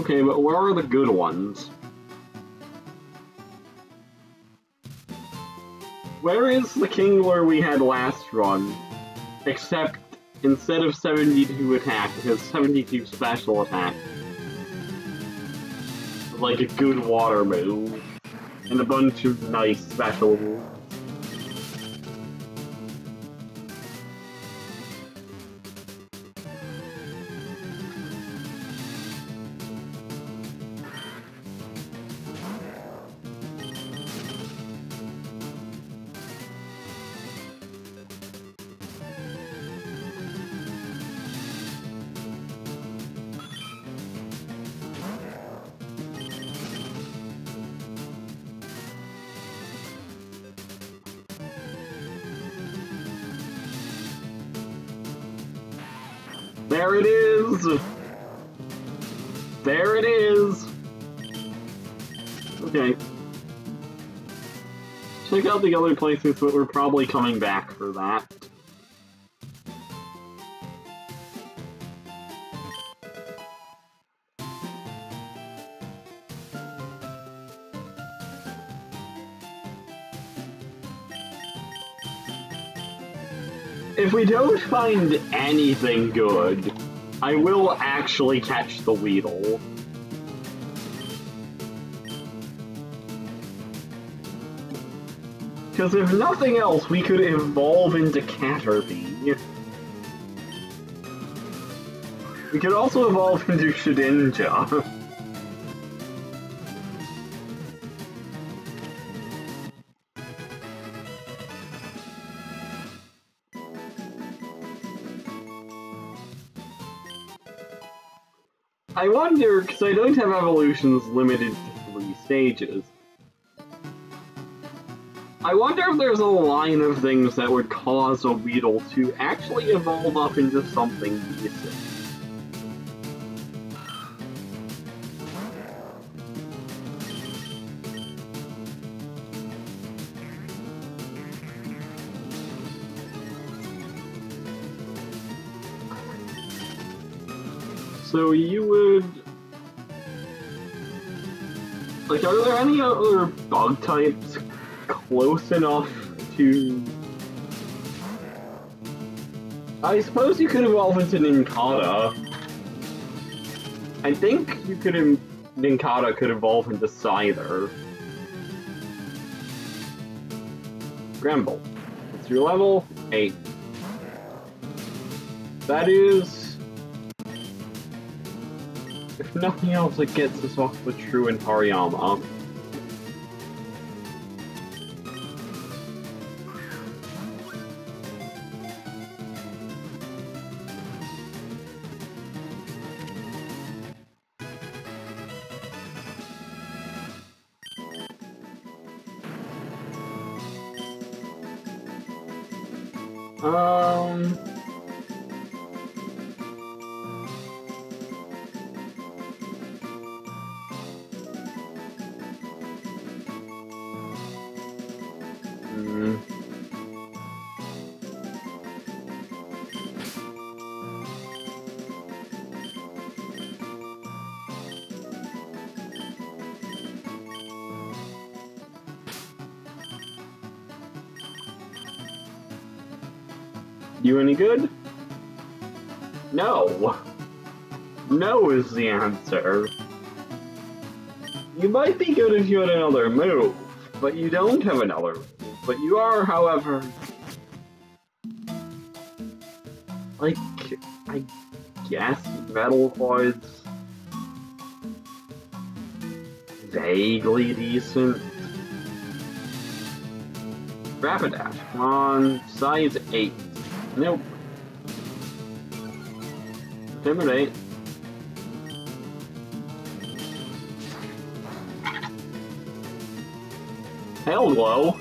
Okay, but where are the good ones? Where is the king where we had last run? Except instead of 72 attack, it has 72 special attack. Like a good water move. And a bunch of nice special moves. The other places, but we're probably coming back for that. If we don't find anything good, I will actually catch the Weedle. Because if nothing else, we could evolve into Caterpie. We could also evolve into Shedinja. I wonder, because I don't have evolutions limited to three stages. I wonder if there's a line of things that would cause a Weedle to actually evolve up into something decent. So you would... Like, are there any other bug types close enough to... I suppose you could evolve into Nincada. I think you could... Nincada could evolve into Scyther. Gramble. What's your level? 8. That is... If nothing else, it gets us off the Truant Hariyama. You any good? No. No is the answer. You might be good if you had another move, but you don't have another move. But you are, however, like, I guess Metal Void's vaguely decent. Rapidash on size 8. Nope. Intimidate. Hello.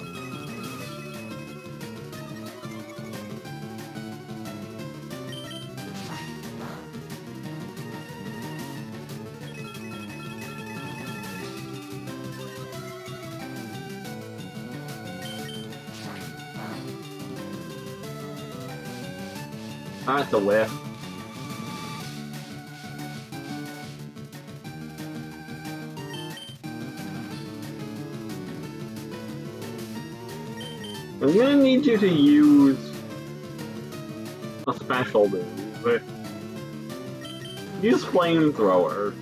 That's a whiff. I'm gonna need you to use a special move. Use flamethrower.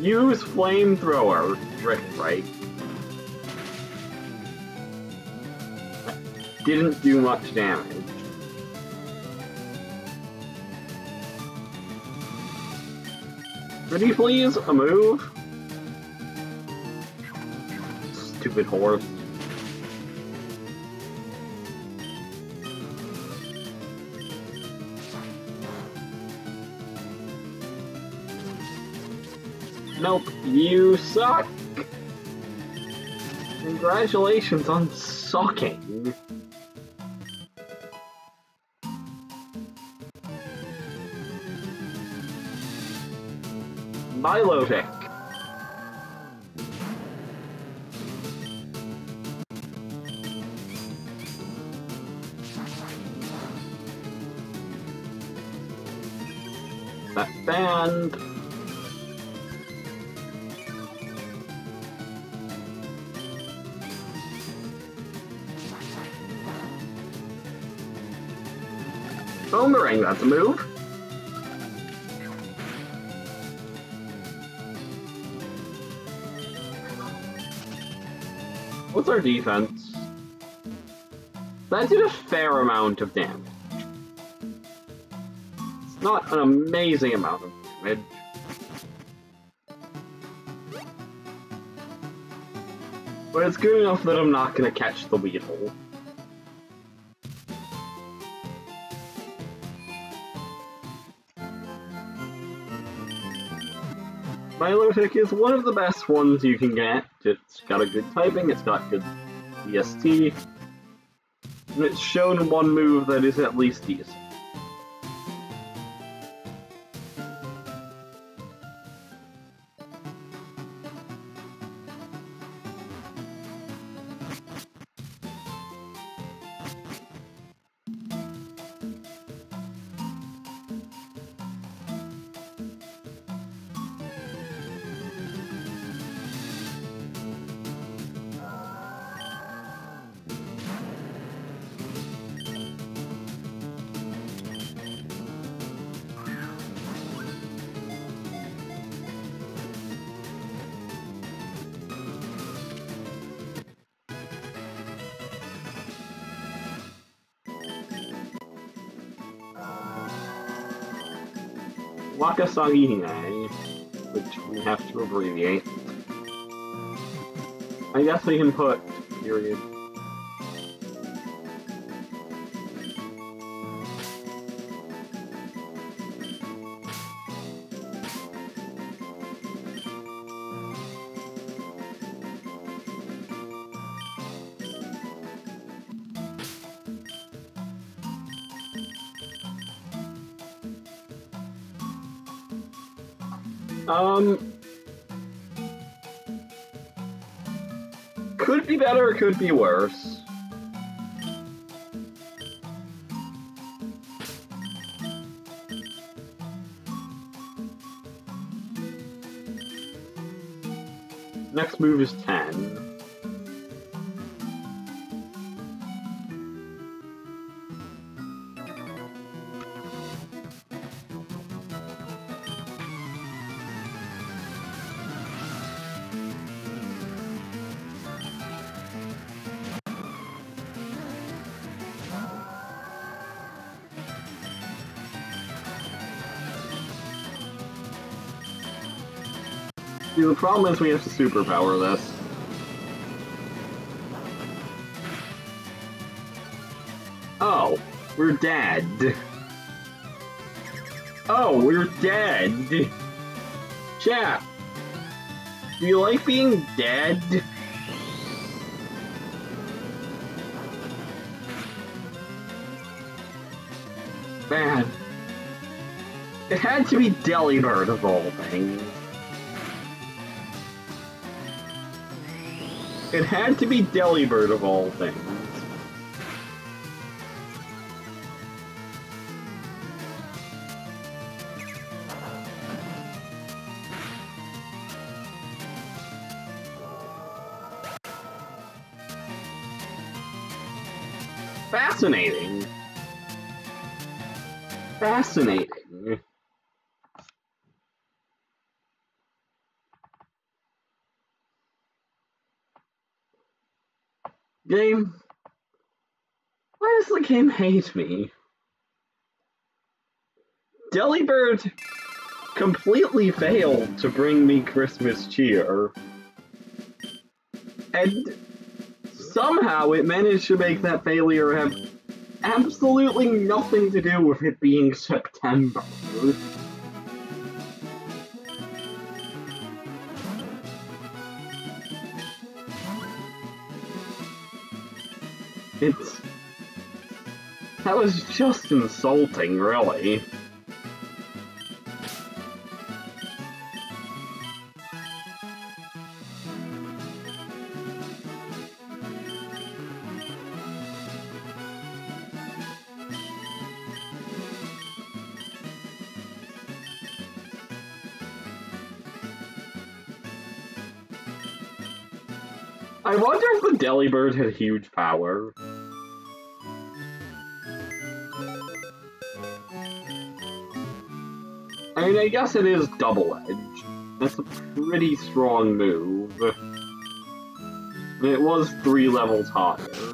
Use flamethrower, Rick Right. Didn't do much damage. Pretty please, a move? Stupid horse. Nope, you suck! Congratulations on sucking. Milotic. That band. Boomerang, that's a move. Our defense? That did a fair amount of damage. It's not an amazing amount of damage. But it's good enough that I'm not gonna catch the Weedle. Milotic is one of the best ones you can get. Got a good typing, it's got good BST, and it's shown one move that is at least decent. Wakasagi which we have to abbreviate. I guess we can put period. Could be worse. The problem is we have to superpower this. Oh, we're dead. Oh, we're dead. Chat, do you like being dead? Man. It had to be Delibird of all things. It had to be Delibird of all things. Fascinating. Fascinating. Game. Why does the game hate me? Delibird completely failed to bring me Christmas cheer. And somehow it managed to make that failure have absolutely nothing to do with it being September. It's... That was just insulting, really. I wonder if the Delibird had huge power. Mean, I guess it is double-edged. That's a pretty strong move. It was three levels higher.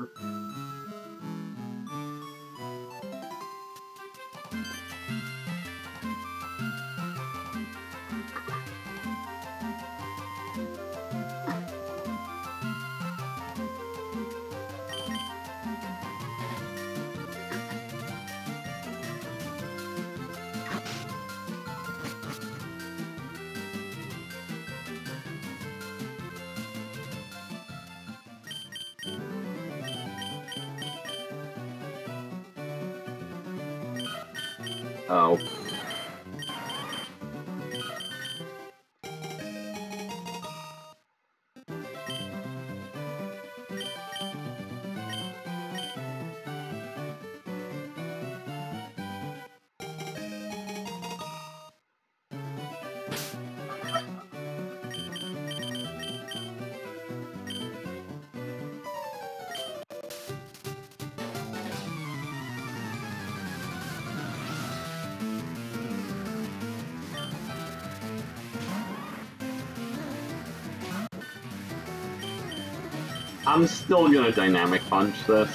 I'm still gonna dynamic punch this.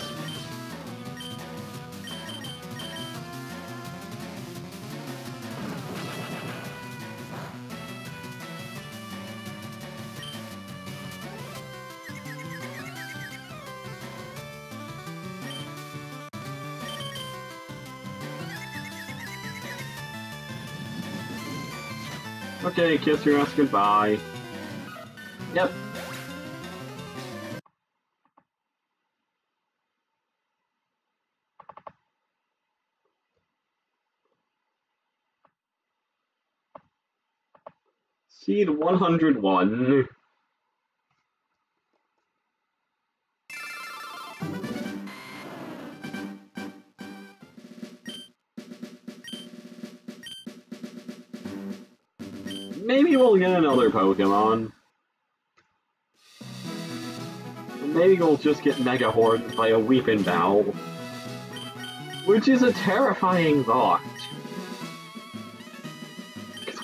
Okay, kiss your ass goodbye. Seed 101. Maybe we'll get another Pokemon. Maybe we'll just get Mega Horned by a Weepinbell. Which is a terrifying thought.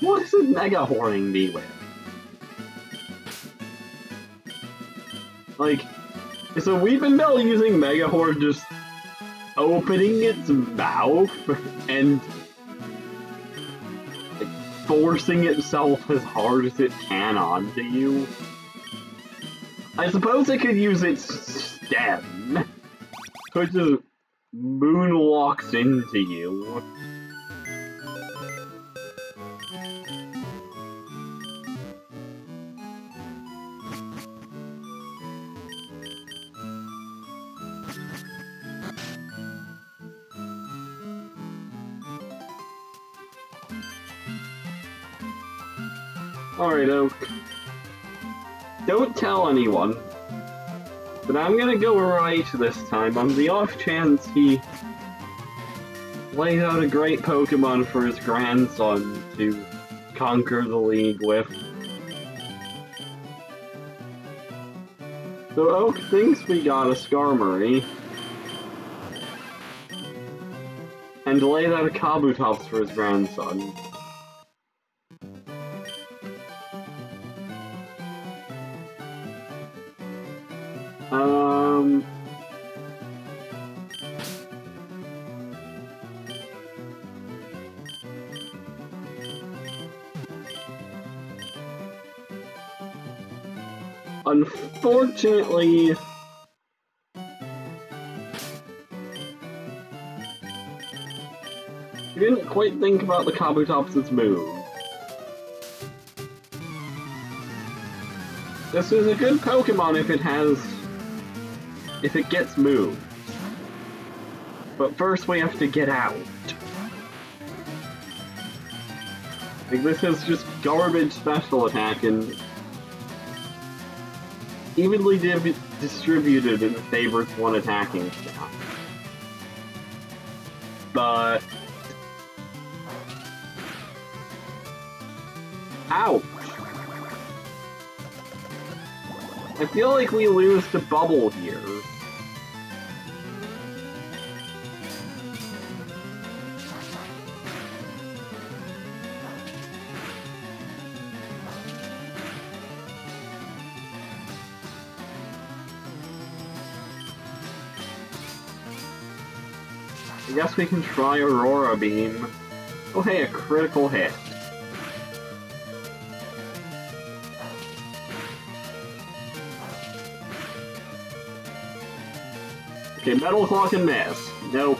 What is a Mega Horning me with? Like, is a Weepinbell using Mega Horn just opening its mouth and forcing itself as hard as it can onto you. I suppose it could use its stem, so it just moonwalks into you. Tell anyone. But I'm gonna go right this time on the off chance he lays out a great Pokemon for his grandson to conquer the league with. So oh, Oak thinks we got a Skarmory. And lays out a Kabutops for his grandson. Unfortunately... We didn't quite think about the Kabutops' move. This is a good Pokemon if it has... if it gets moved. But first we have to get out. Like, this is just garbage special attack and evenly distributed in favor of one attacking stat. But... Ouch! I feel like we lose to Bubble here. Guess we can try Aurora Beam. Oh hey, a critical hit. Okay, Metal Claw and Miss. Nope.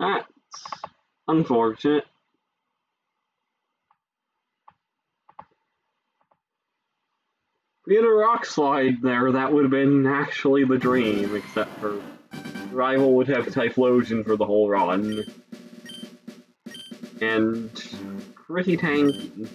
That's unfortunate. We a rock slide there, that would have been actually the dream, except for Rival would have Typhlosion for the whole run. And pretty tanky.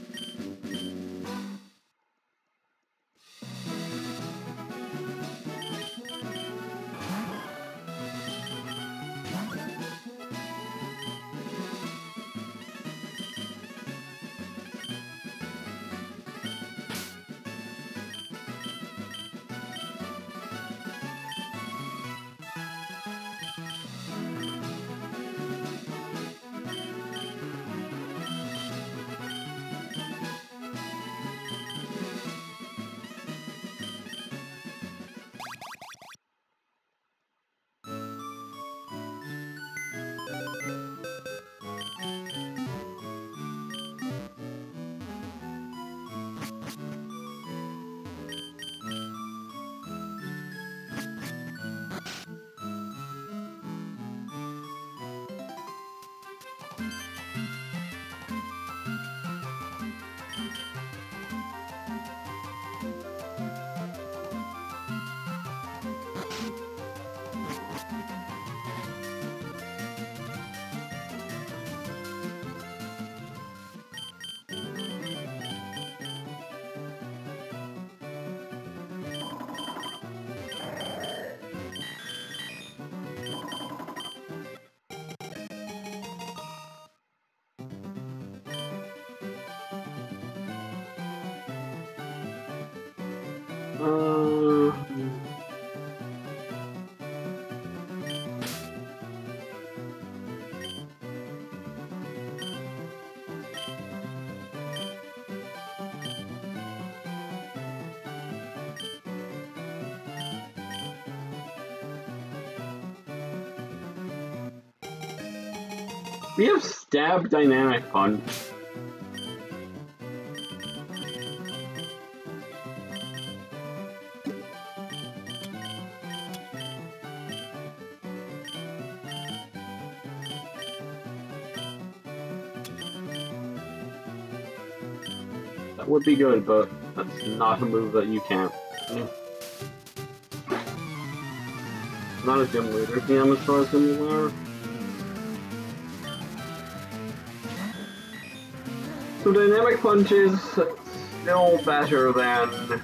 We have stab dynamic punch. Be good, but that's not a move that you can't. Not a gym leader. DM as far as gym. So dynamic punch is still better than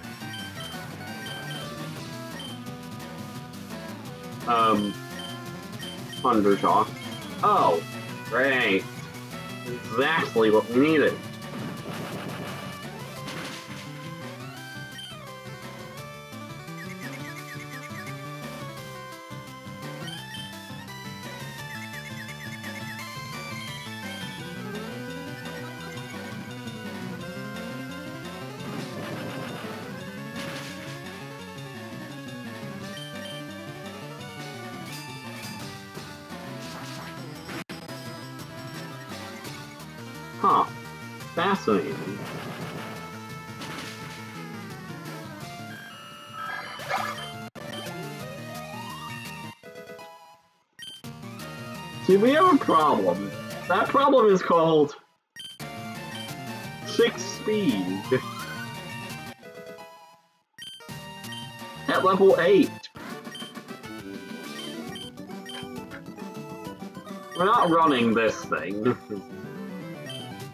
um Thundershock. Oh, great. Exactly what we needed. Problem. That problem is called six speed. At level 8. We're not running this thing.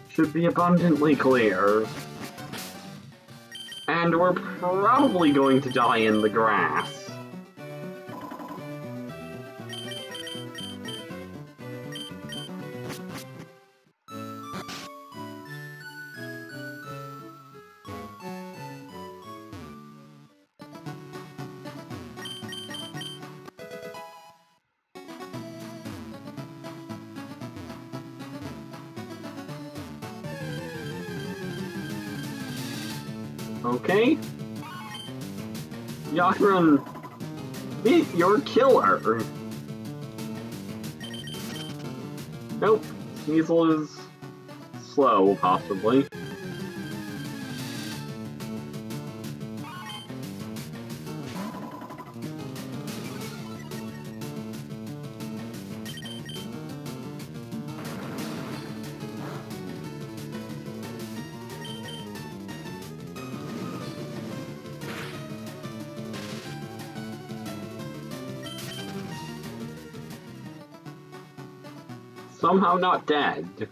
Should be abundantly clear. And we're probably going to die in the grass. Yakuran, be your killer. Nope. Sneasel is slow, possibly. Somehow not dead.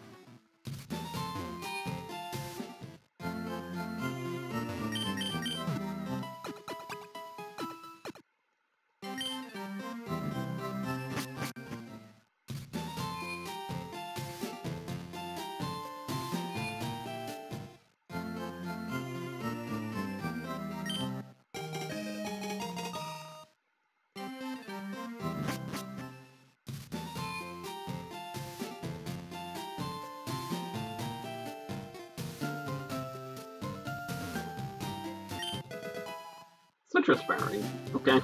Sitrus berry. Okay.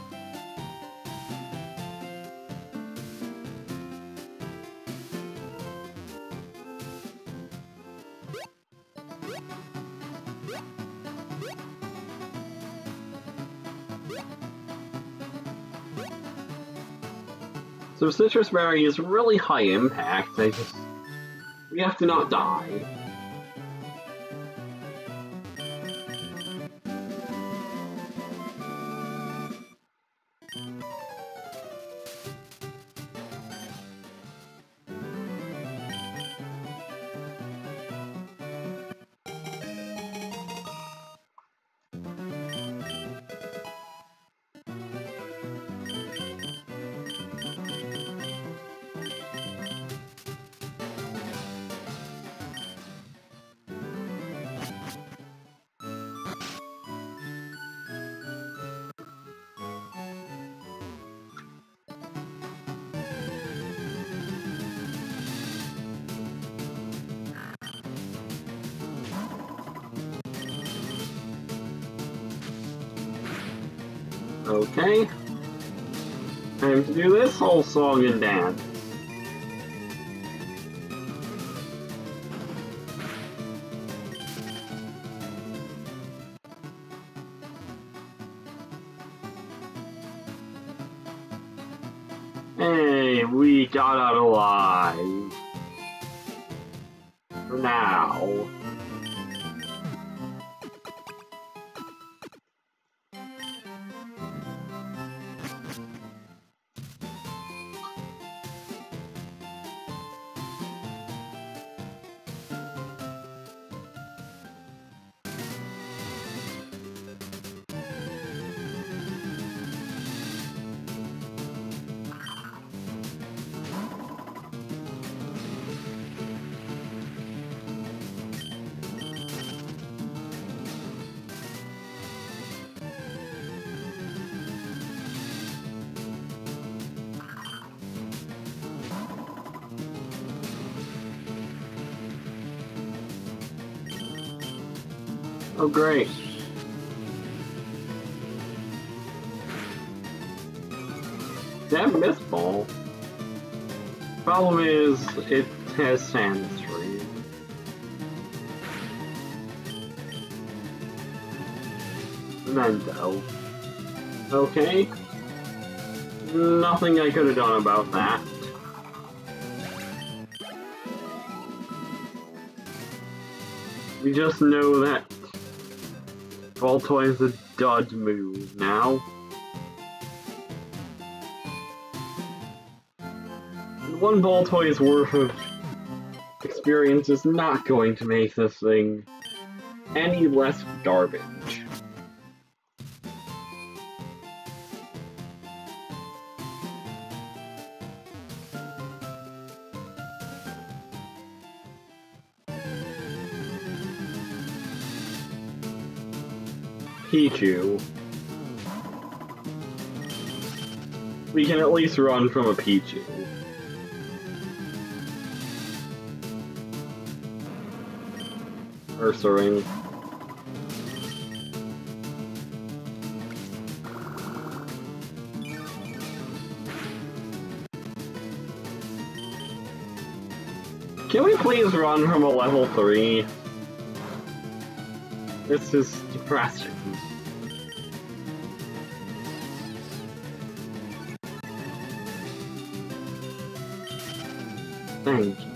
So Sitrus Berry is really high impact. I just we have to not die. Whole song and dance. Problem is, it has sand stream. Mendo. Oh. Okay. Nothing I could have done about that. We just know that Baltoy is a dud move now. One Baltoy's worth of experience is not going to make this thing any less garbage. Pichu. We can at least run from a Pichu. Ursaring. Can we please run from a level 3? This is depressing. Thank you.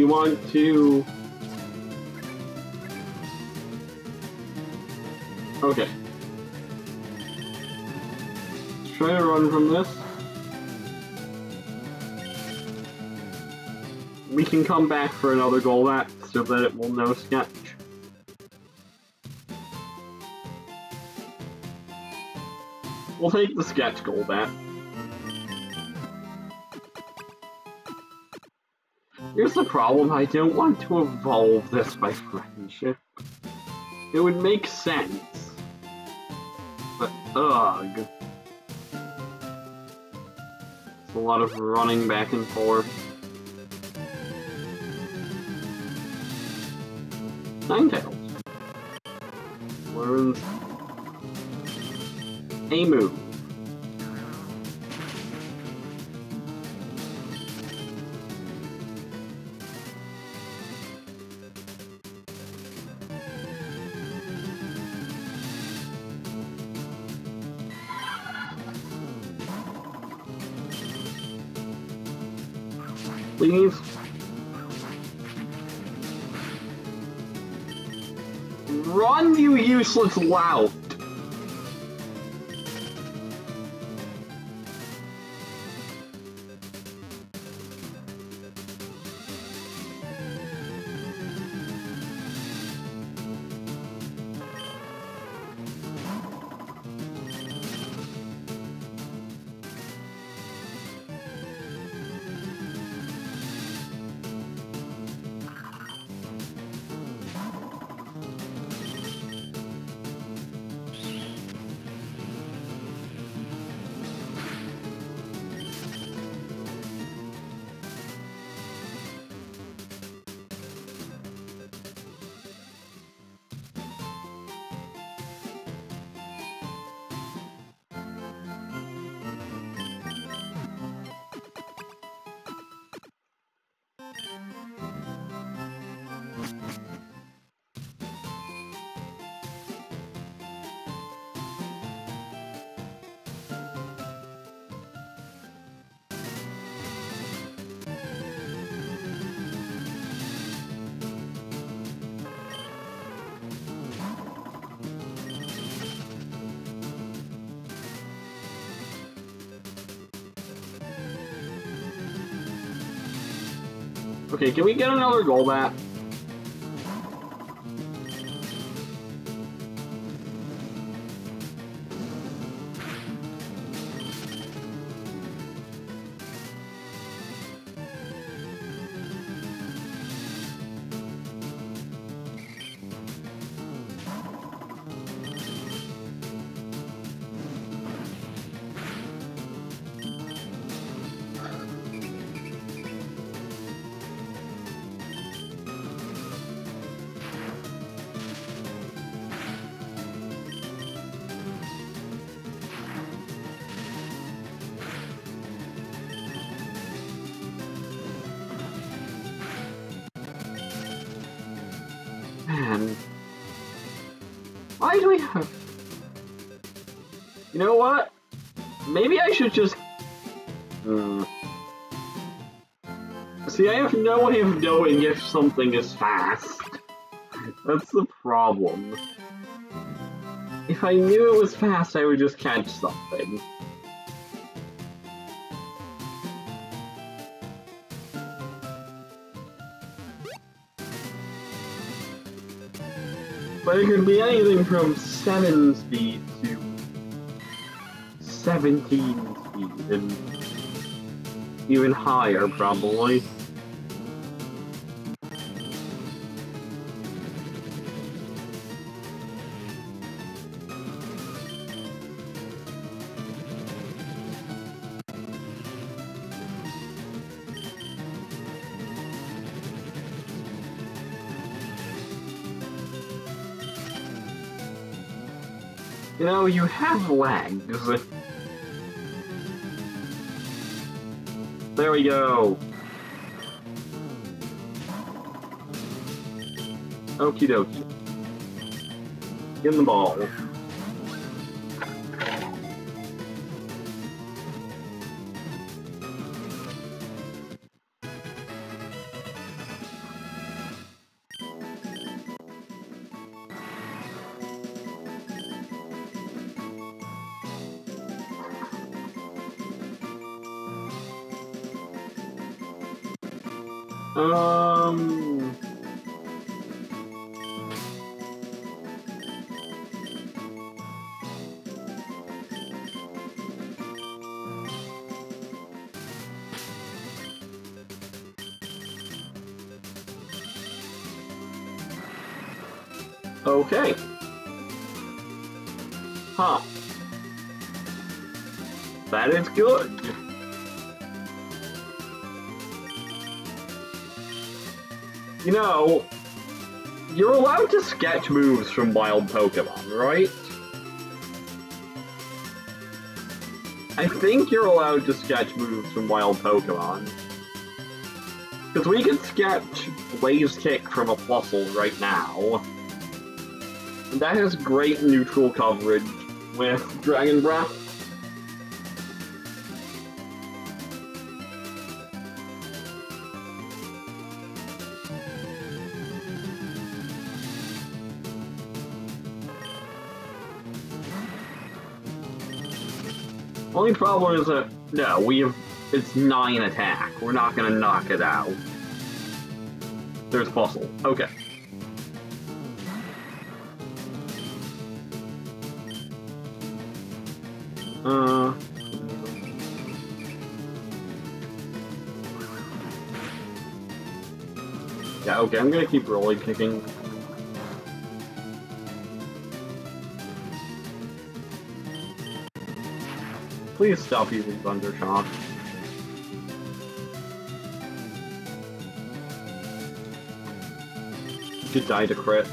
We want to... Okay. Try to run from this. We can come back for another Golbat so that it will no sketch. We'll take the sketch Golbat. Here's the problem, I don't want to evolve this by friendship. It would make sense. But, ugh. It's a lot of running back and forth. Ninetales. Learns a Please. Run, you useless lout! Okay, can we get another Golbat? Man. Should just... Hmm. See, I have no way of knowing if something is fast. That's the problem. If I knew it was fast, I would just catch something. But it could be anything from 7 speed to 17 speed, and even higher, probably. You know, you have legs. There we go. Okie dokie. In the ball. Moves from wild Pokemon, right? I think you're allowed to sketch moves from wild Pokemon. Because we can sketch Blaze Kick from a Plusle right now. And that has great neutral coverage with Dragon Breath. Only problem is that, no, we have, it's 9 attack. We're not gonna knock it out. There's Bustle. Okay. Uh... Yeah, okay, I'm gonna keep rolling kicking. Please stop using Thunder Shock. You could die to crit.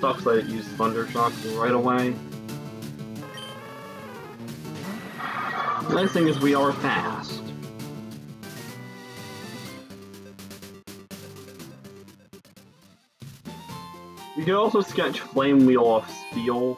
Sucks that it used Thunder Shock right away. The nice thing is we are fast. We can also sketch Flame Wheel off Steel.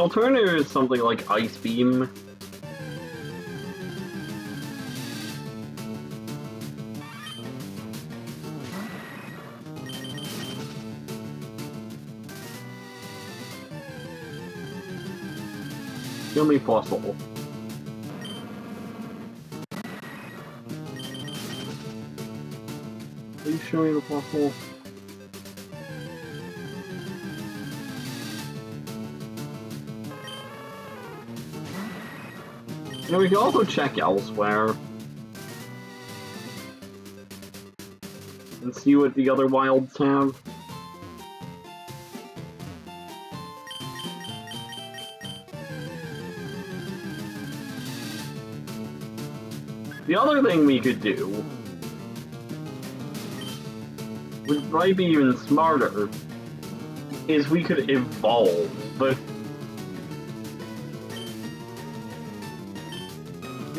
Alternative is something like Ice Beam. Kill me fossil. Please show me the fossil. And we can also check elsewhere. And see what the other wilds have. The other thing we could do, which might be even smarter, is we could evolve. But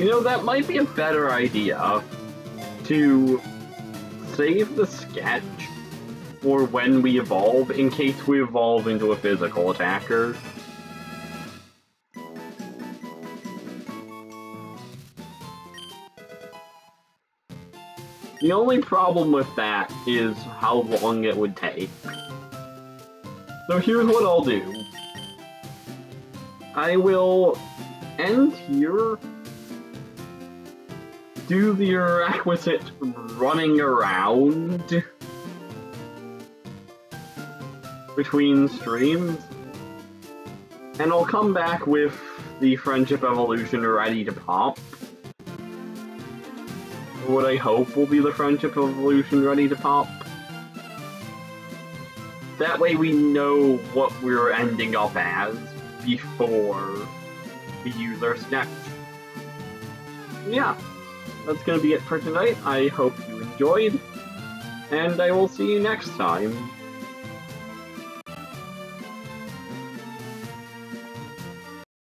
you know, that might be a better idea to save the sketch for when we evolve, in case we evolve into a physical attacker. The only problem with that is how long it would take. So here's what I'll do. I will end here, do the requisite running around between streams, and I'll come back with the Friendship Evolution ready to pop what I hope will be the Friendship Evolution ready to pop. That way we know what we're ending up as before we use our sketch. Yeah, that's gonna be it for tonight. I hope you enjoyed, and I will see you next time.